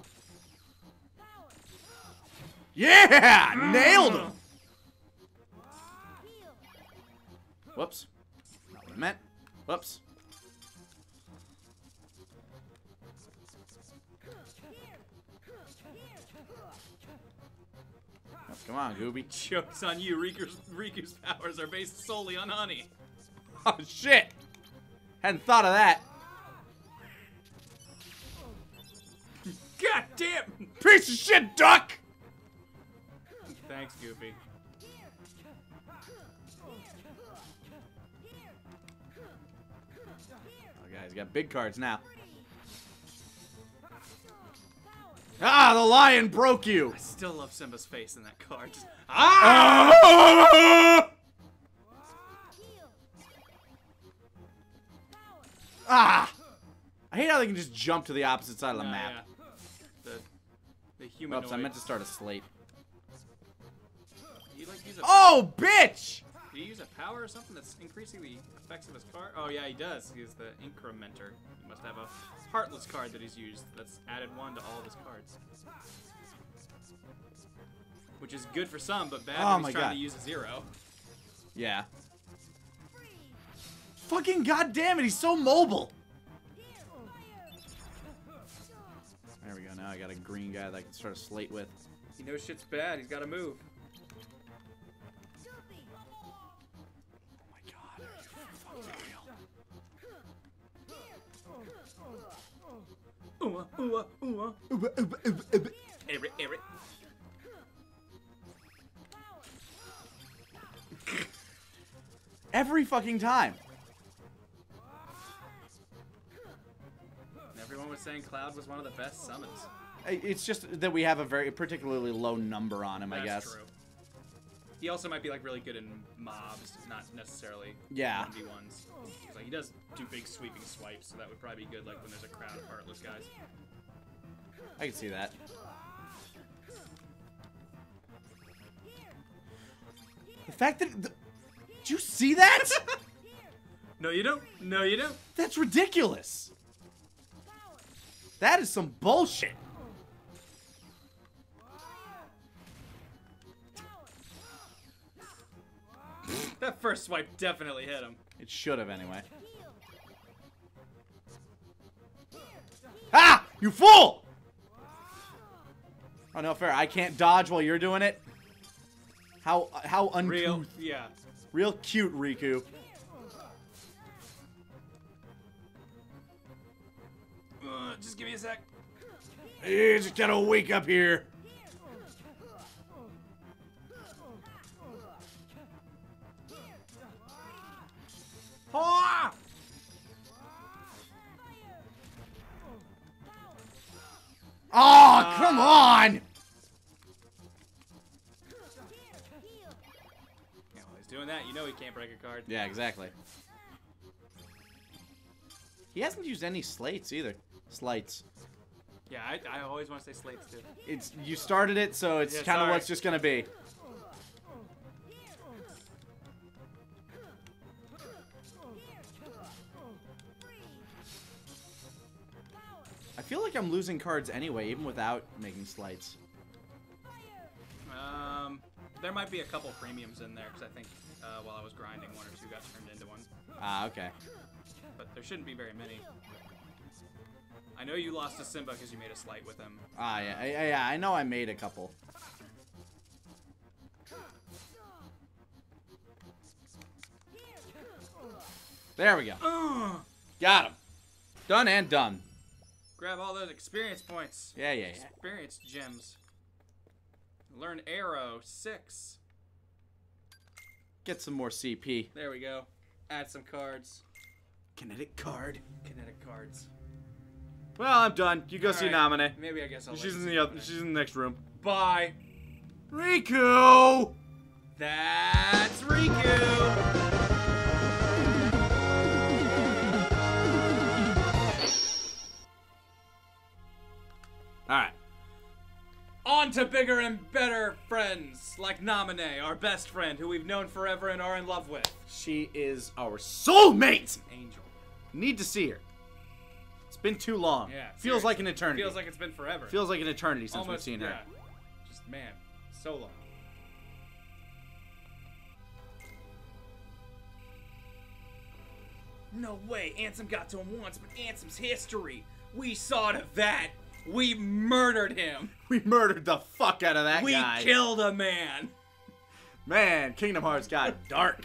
Yeah! Nailed him! Whoops. Not what I meant. Whoops. Oh, come on, Gooby. [laughs] Joke's on you. Riku's, Riku's powers are based solely on honey. Oh, shit! Hadn't thought of that. God damn! Piece of shit, duck! Thanks, Goofy. Oh, guys, got big cards now. Ah, the lion broke you! I still love Simba's face in that card. Ah! Ah! Ah! I hate how they can just jump to the opposite side of the No, map. yeah. The, humanoid. Oops, I meant to start a slate. Like Oh, bitch! Did he use a power or something that's increasing the effects of his card? Oh yeah, he does. He is the incrementer. He must have a heartless card that he's used that's added one to all of his cards. Which is good for some, but bad Oh he's trying God. to use a zero. Yeah. Fucking goddamn it, he's so mobile. Now I got a green guy that I can start a slate with. He knows shit's bad. He's got to move. Oh my god, are you fucking real? Ooh, ooh, ooh. Uba, uba, uba, uba. Everett, Everett. Every fucking time. Everyone was saying Cloud was one of the best summons. It's just that we have a very particularly low number on him, I guess. That's true. He also might be like really good in mobs, not necessarily Yeah. 1v1s. 'Cause, Like he does do big sweeping swipes, so that would probably be good like when there's a crowd of heartless guys. I can see that. The fact that. The, did you see that? [laughs] No, you don't. No, you don't. That's ridiculous. That is some bullshit. That first swipe definitely hit him. It should have anyway. Ah! You fool! Oh no, fair. I can't dodge while you're doing it. How how uncouth. Real, yeah. Real cute, Riku. Just give me a sec. Hey, just gotta wake up here. Ah! Oh, come on! Yeah, while he's doing that, you know he can't break a card. Yeah, exactly. He hasn't used any slates either. Sleights. Yeah, I, I always want to say slates too. It's you started it, so it's Yeah, kind of what's just gonna be. I feel like I'm losing cards anyway, even without making sleights. Um, there might be a couple premiums in there because I think uh, while I was grinding, one or two got turned into one. Ah, okay. But there shouldn't be very many. I know you lost to Simba because you made a sleight with him. Ah, yeah, I- I- yeah. I know I made a couple. There we go. Ugh. Got him. Done and done. Grab all those experience points. Yeah, yeah, yeah. Experience gems. Learn arrow six. Get some more CP. There we go. Add some cards. Kinetic card. Kinetic cards. Well, I'm done. You go see Alright, Namine. Maybe I guess I'll. She's in the other, she's in the next room. Bye. Riku. That's Riku. All right. On to bigger and better friends like Namine, our best friend who we've known forever and are in love with. She is our soulmate. Angel. Need to see her. It's been too long. Yeah. Feels seriously. like an eternity. Feels like it's been forever. Feels like an eternity since Almost, we've seen her. yeah. Just man, so long. No way, Ansem got to him once, but Ansem's history. We saw to that. We murdered him. [laughs] We murdered the fuck out of that we guy. killed a man. Man, Kingdom Hearts got [laughs] dark.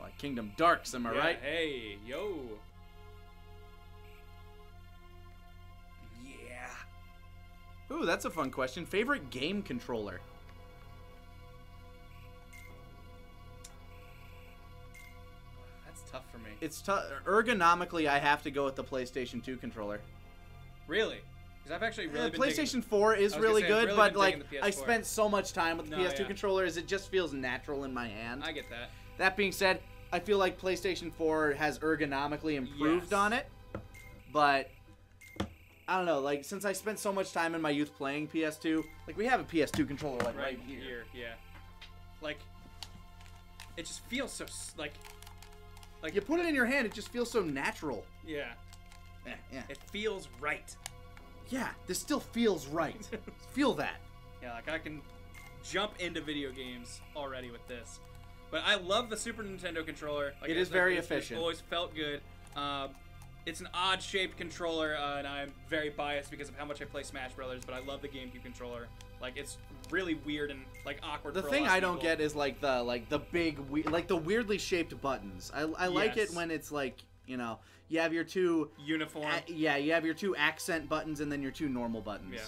Like Kingdom Darks, am I Yeah, right? Hey, yo. Ooh, that's a fun question. Favorite game controller? That's tough for me. It's tough. Ergonomically, I have to go with the PlayStation 2 controller. Really? Because I've actually really Uh, been PlayStation digging- 4 is I was gonna really say, good, really but like I spent so much time with the No, PS2 yeah. controller, is it just feels natural in my hand. I get that. That being said, I feel like PlayStation 4 has ergonomically improved Yes. on it, but I don't know. Like since I spent so much time in my youth playing PS2, like we have a PS2 controller like right, Right here. here, yeah. Like, it just feels so like, like You put it in your hand, it just feels so natural. yeah, Yeah, yeah. it feels right. Yeah, this still feels right. [laughs] Feel that. Yeah, like I can jump into video games already with this. But I love the Super Nintendo controller. Like It is very it's- efficient. It's always felt good. Um, it's an odd-shaped controller, uh, and I'm very biased because of how much I play Smash Brothers. But I love the GameCube controller. Like it's really weird and like awkward. The thing I don't people. get is like the like the big we- like the weirdly shaped buttons. I, I like it when it's like you know you have your two uniform. yeah you have your two accent buttons and then your two normal buttons. Yeah.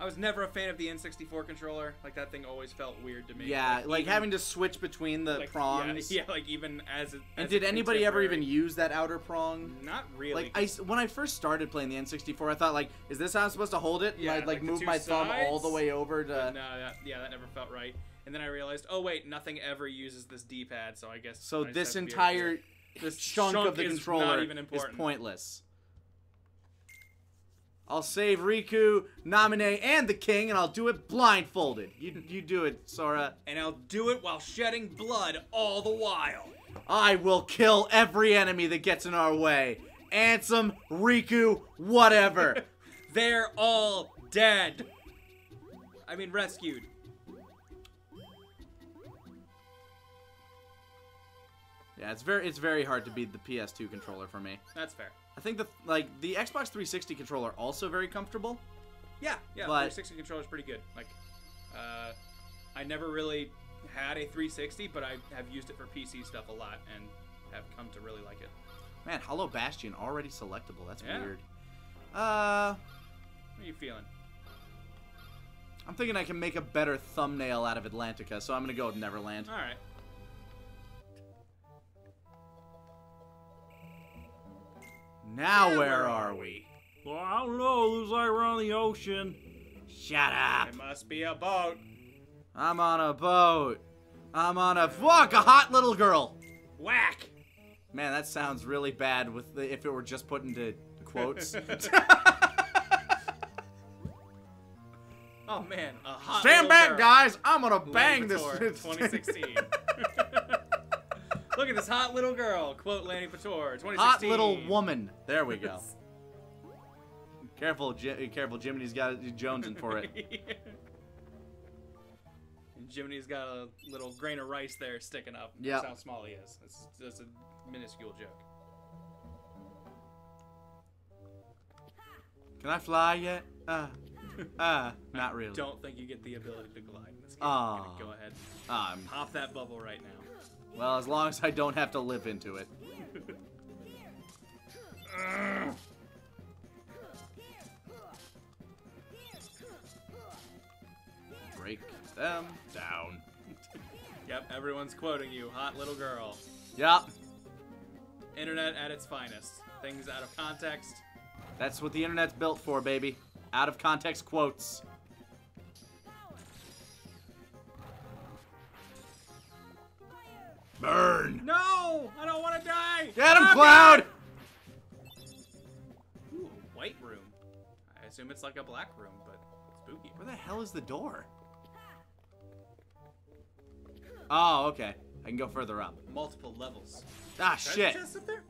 I was never a fan of the N64 controller. Like that thing always felt weird to me. Yeah, like even- having to switch between the like, prongs. Yeah, [laughs] yeah, like even as. A, And as did anybody ever even use that outer prong? Not really. Like I, when I first started playing the N64, I thought like, is this how I'm supposed to hold it? Yeah, I'd like, like move my thumb all the way over But to. no, that, yeah, that never felt right. And then I realized, oh wait, nothing ever uses this D-pad, so I guess. So I this have to be able entire this chunk, of the controller is pointless. I'll save Riku, Namine, and the king, and I'll do it blindfolded. You, you do it, Sora. And I'll do it while shedding blood all the while. I will kill every enemy that gets in our way. Ansem, Riku, whatever. [laughs] They're all dead. I mean, rescued. yeah, it's very it's very hard to beat the PS2 controller for me. That's fair. I think the like the Xbox 360 controller also very comfortable. Yeah, yeah. But- 360 controller is pretty good. Like, uh, I never really had a 360, but I have used it for PC stuff a lot and have come to really like it. Man, Hollow Bastion already selectable. That's Yeah. weird. Uh, How are you feeling? I'm thinking I can make a better thumbnail out of Atlantica, so I'm gonna go with Neverland. All right. Now where are we? Well, I don't know. It looks like we're on the ocean. Shut up! It must be a boat. I'm on a boat. I'm on a fuck a hot little girl. Whack! Man, that sounds really bad with the, if it were just put into quotes. [laughs] [laughs] Oh man, a hot Stand back, girl. guys! I'm gonna bang Lanny this. [laughs] 2016. Look at this hot little girl. Quote Lanipator, 2016. Hot little woman. There we go. [laughs] careful, J- careful. Jiminy's got Jones in for it. and [laughs] Jiminy's got a little grain of rice there sticking up. Yep. That's how small he is. That's just a minuscule joke. Can I fly yet? Uh, uh, not really. Don't think you get the ability to glide in this game. I'm gonna Go ahead. Um, Pop that bubble right now. Well, as long as I don't have to live into it. Break them down. [laughs] Yep, everyone's quoting you. Hot little girl. Yup, Internet at its finest. Things out of context. that's what the internet's built for, baby. Out of context quotes. Burn! No! I don't want to die! Get him, Okay. Cloud! Ooh, white room. I assume it's like a black room, but spooky. Where the hell is the door? Oh, okay. I can go further up. Multiple levels. Ah, shit. chest up there?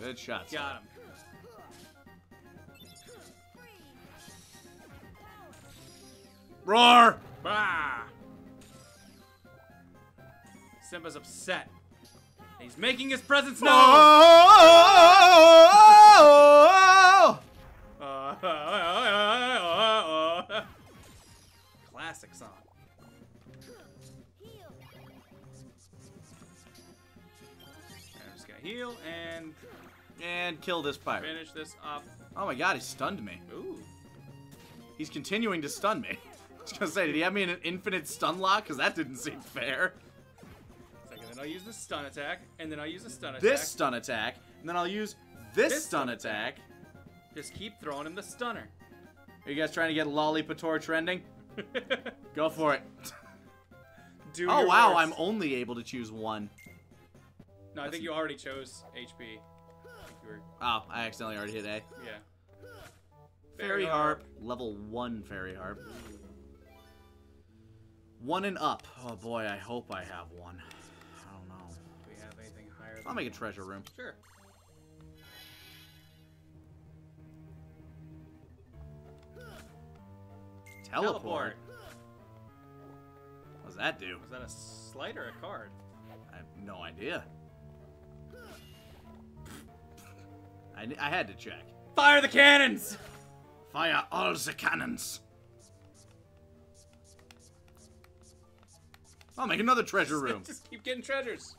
Good shots. Got him. Roar! Bah! Simba's upset. He's making his presence known. Oh! Classic song. I'm just gonna heal and And kill this pirate. finish this off. Oh my god, he stunned me. Ooh. He's continuing to stun me. I was gonna say, did he have me in an infinite stun lock? Because that didn't seem fair. Second, then I'll use the stun attack, and then I'll use the stun attack. This stun attack, and then I'll use this, This stun stun attack. Just keep throwing him the stunner. Are you guys trying to get Lolly Lollipator trending? [laughs] Go for it. Do oh wow, worst. I'm only able to choose one. No, I think you already chose HP. Were, Oh, I accidentally already hit A. yeah. Fairy harp, level one fairy harp. One and up. Oh boy, I hope I have one. I don't know. Do we have anything higher? I'll make a treasure room. Sure. Teleport. What does that do? Was that a slide or a card? I have no idea. I, I had to check. Fire the cannons! Fire all the cannons. I'll make another treasure room. [laughs] Just keep getting treasures.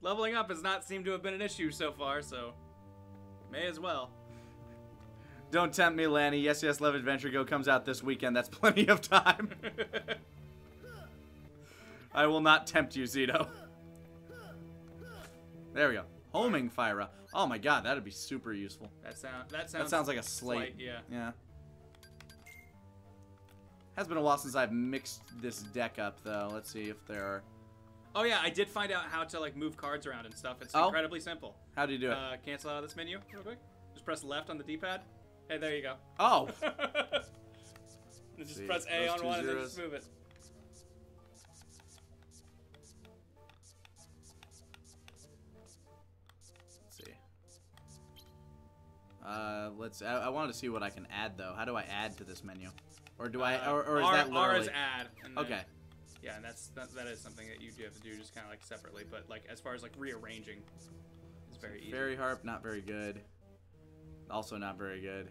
Leveling up has not seemed to have been an issue so far, so may as well. Don't tempt me, Lanny. Yes, yes, Love Adventure Go comes out this weekend. That's [laughs] plenty of time. [laughs] I will not tempt you, Zito. There we go. Homing Fira. Oh my god, that'd be super useful. that sound that sounds That sounds like a slate. sleight, yeah. Yeah. Has been a while since I've mixed this deck up, though. Let's see if there are. Oh yeah, I did find out how to like move cards around and stuff. It's Oh? incredibly simple. How do you do it? Uh, cancel out of this menu real quick. Just press left on the D-pad. Hey, there you go. oh! [laughs] just See, press A on two one and then just move it. Let's see. Uh, let's. I, I wanted to see what I can add, though. How do I add to this menu? Or do I? Uh, Or, or is R, that R literally? is add. and then- Okay. Yeah, and that's that, that is something that you do have to do just kind of like separately. But like as far as like rearranging, it's very easy. Fairy harp, not very good. Also not very good.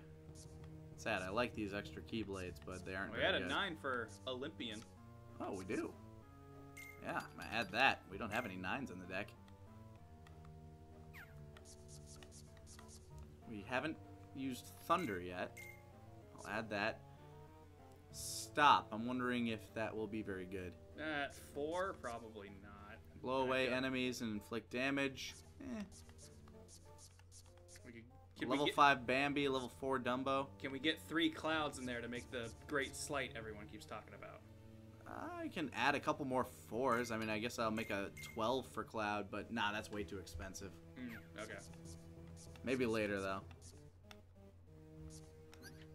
Sad. I like these extra keyblades, but they aren't We had a good. nine for Olympian. Oh, we do. Yeah, I'm gonna add that. We don't have any nines in the deck. We haven't used thunder yet. I'll add that. Stop. I'm wondering if that will be very good. At four, probably not. Blow away enemies and inflict damage. Eh. We could, level get, 5 Bambi, level 4 Dumbo. Can we get three clouds in there to make the great sleight everyone keeps talking about? I can add a couple more 4s. I mean, I guess I'll make a 12 for Cloud, but nah, that's way too expensive. Mm, okay. Maybe later, though.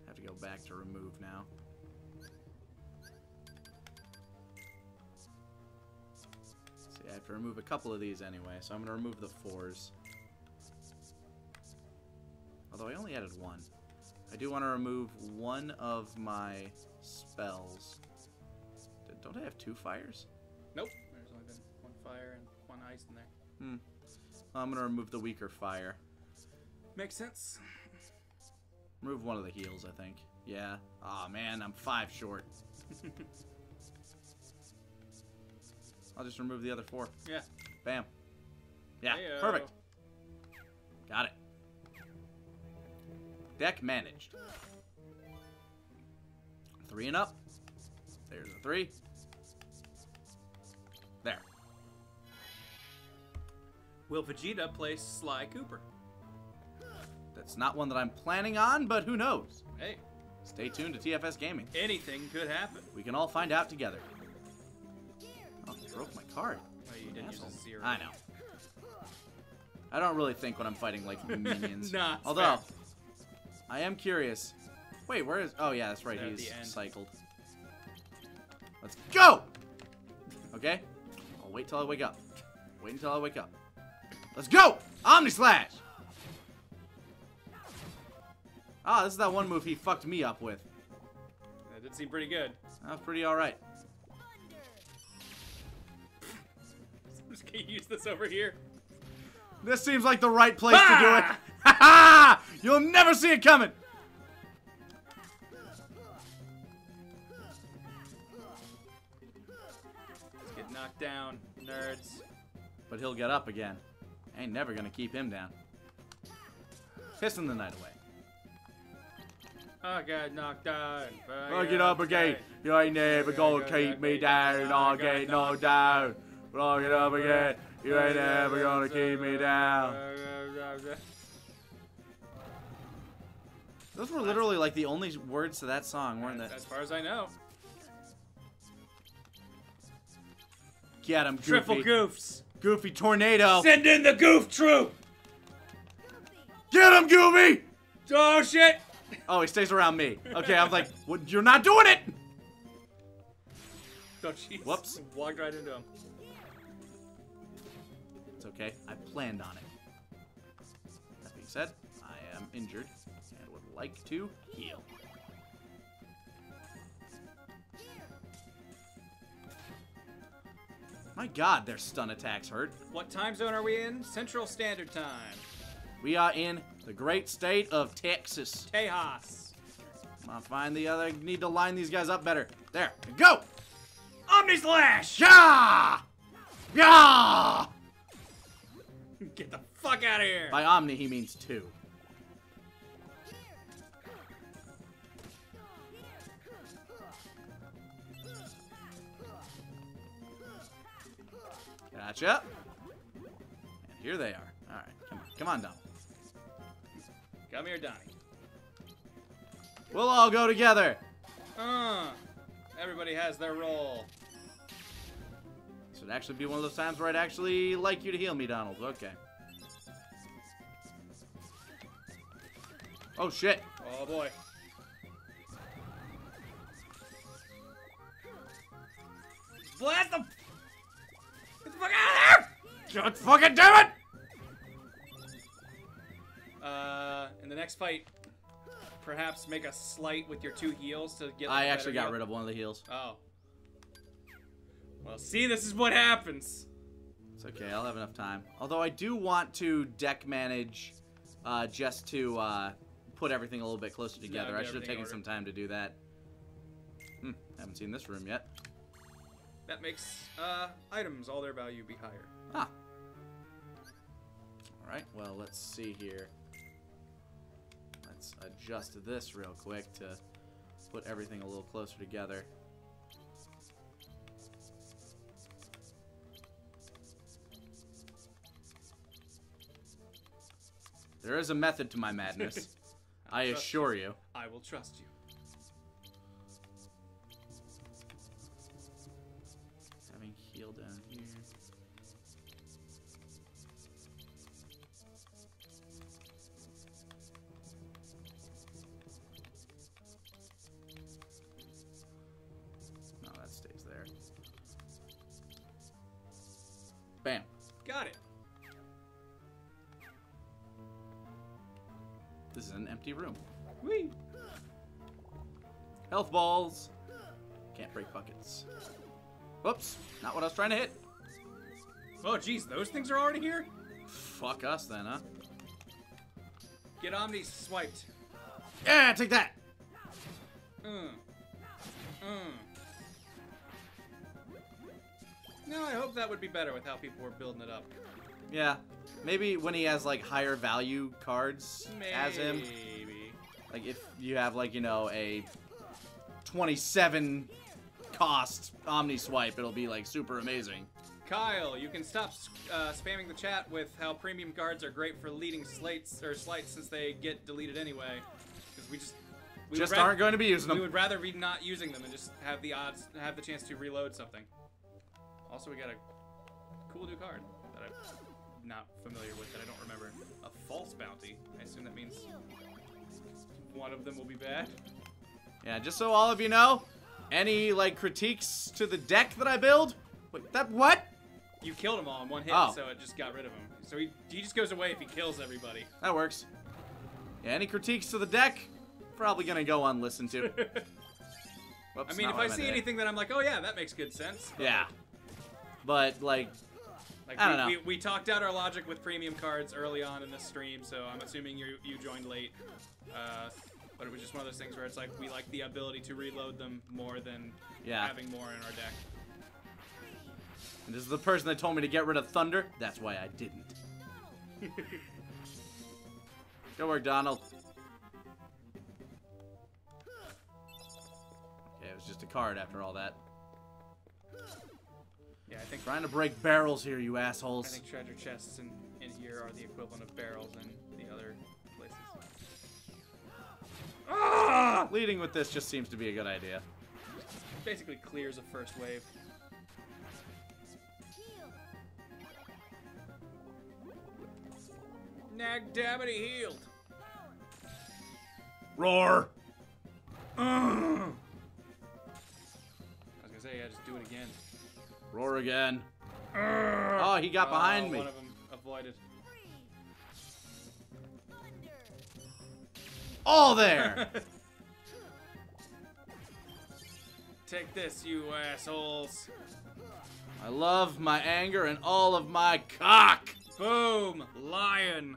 Have to go back to remove now. I have to remove a couple of these anyway, so I'm going to remove the 4s. Although I only added one. I do want to remove one of my spells. Don't I have two fires? Nope. There's only been one fire and one ice in there. Hmm. I'm going to remove the weaker fire. Makes sense. Remove one of the heals, I think. Yeah. Aw, man, I'm five short. [laughs] I'll just remove the other four. Yeah. Bam. Yeah, Heyo. perfect. Got it. Deck managed. Three and up. There's a three. There. Will Vegeta play Sly Cooper? That's not one that I'm planning on, but who knows? Hey, Stay tuned to TFS Gaming. anything could happen. We can all find out together. Broke my card. Oh, you didn't use a zero. I know. I don't really think when I'm fighting like [laughs] minions. Nah, Although, fair. I am curious. Wait, where is? Oh yeah, that's right. He's cycled. Let's go. Okay. I'll wait till I wake up. Wait until I wake up. Let's go. Omni Slash. Ah, this is that one move he fucked me up with. That did seem pretty good. That was pretty alright. I'm use this over here. This seems like the right place to do it. Ah! [laughs] Ha ha! You'll never see it coming. Let's get knocked down, nerds. But he'll get up again. Ain't never gonna keep him down. Pissing the night away. I got knocked down. but I'll get up again. You ain't never gonna keep me down. I'll get knocked down. But I'll get up again. You ain't ever gonna keep me down. Those were literally like the only words to that song, weren't they? as far as I know. Get him, Goofy. Triple goofs. Goofy tornado. Send in the goof troop. Get him, Goofy. Oh shit! Oh, he stays around me. Okay, I was like, what, you're not doing it! Oh jeez. Whoops. Walked right into him. Okay. I planned on it. That being said, I am injured and would like to heal. My god, their stun attacks hurt. What time zone are we in? Central Standard Time. We are in the great state of Texas. Tejas. Come on, find the other. Need to line these guys up better. There, go! Omni Slash! Yeah! Yeah! [laughs] Get the fuck out of here! By Omni, he means two. Gotcha. And here they are. All right, come on, come on. Come here, Donnie. We'll all go together. Uh, everybody has their role. Would actually be one of those times where I'd actually like you to heal me, Donald. Okay. Oh shit. Oh boy. Blast them! Get the fuck out of God fucking damn it! Uh, in the next fight, perhaps make a sleight with your two heals to get. I actually got rid of one of the heals. Oh. Well, see, this is what happens. It's okay, I'll have enough time. Although I do want to deck manage uh, just to uh, put everything a little bit closer together. I should have taken some time to do that. Hmm, haven't seen this room yet. That makes uh, items all their value be higher. Ah. Alright, well, let's see here. Let's adjust this real quick to put everything a little closer together. There is a method to my madness. [laughs] I assure you. I will trust you. Having heal down here. No, that stays there. Bam. Got it. An empty room. Whee! Health balls. Can't break buckets. Whoops. Not what I was trying to hit. Oh, jeez, those things are already here? Fuck us then, huh? Get Omni swiped. Yeah, take that. Mm. Mm. No, I hope that would be better with how people were building it up. Yeah. Maybe when he has like higher value cards Maybe. as him. Like if you have like, you know, a 27 cost Omni Swipe, it'll be like super amazing. Kyle, you can stop uh, spamming the chat with how premium cards are great for leading slates or sleights since they get deleted anyway. Because we just we Just aren't going to be using them. We would rather be not using them and just have the odds, have the chance to reload something. Also, we got a cool new card that I'm not familiar with that I don't remember. A false bounty. I assume that means one of them will be bad. Yeah, just so all of you know, any like critiques to the deck that I build? Wait, that what? You killed them all in one hit, Oh. so it just got rid of him. So he, he just goes away if he kills everybody. That works. Yeah, any critiques to the deck? Probably gonna go unlistened to. [laughs] Whoops, I mean, if what I see anything that I'm like, oh yeah, that makes good sense. but, Yeah. But like, Like I we, don't know. We, we talked out our logic with premium cards early on in the stream, so I'm assuming you you joined late. Uh, but it was just one of those things where it's like we like the ability to reload them more than Yeah. having more in our deck. and this is the person that told me to get rid of Thunder. That's why I didn't. [laughs] Good work, Donald. Okay, it was just a card after all that. Yeah, I think Trying to break barrels here, you assholes. I think treasure chests in, in here are the equivalent of barrels in the other places. Ah! Leading with this just seems to be a good idea. Basically clears a first wave. Nag dabbity healed. Roar. I was gonna say, yeah, just do it again. Roar again. Oh, he got behind Oh, me. One of them avoided. All there. [laughs] Take this, you assholes. I love my anger and all of my cock. Boom! Lion!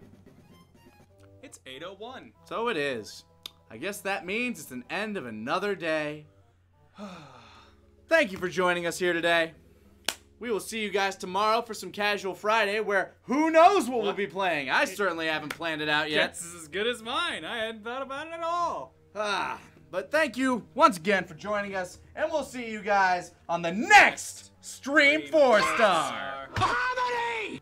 It's 801. So it is. I guess that means it's an end of another day. [sighs] Thank you for joining us here today. We will see you guys tomorrow for some Casual Friday where who knows what we'll be playing. I certainly haven't planned it out yet. Guess is as good as mine. I hadn't thought about it at all. Ah, but thank you once again for joining us, and we'll see you guys on the next Stream 4 Star. Star.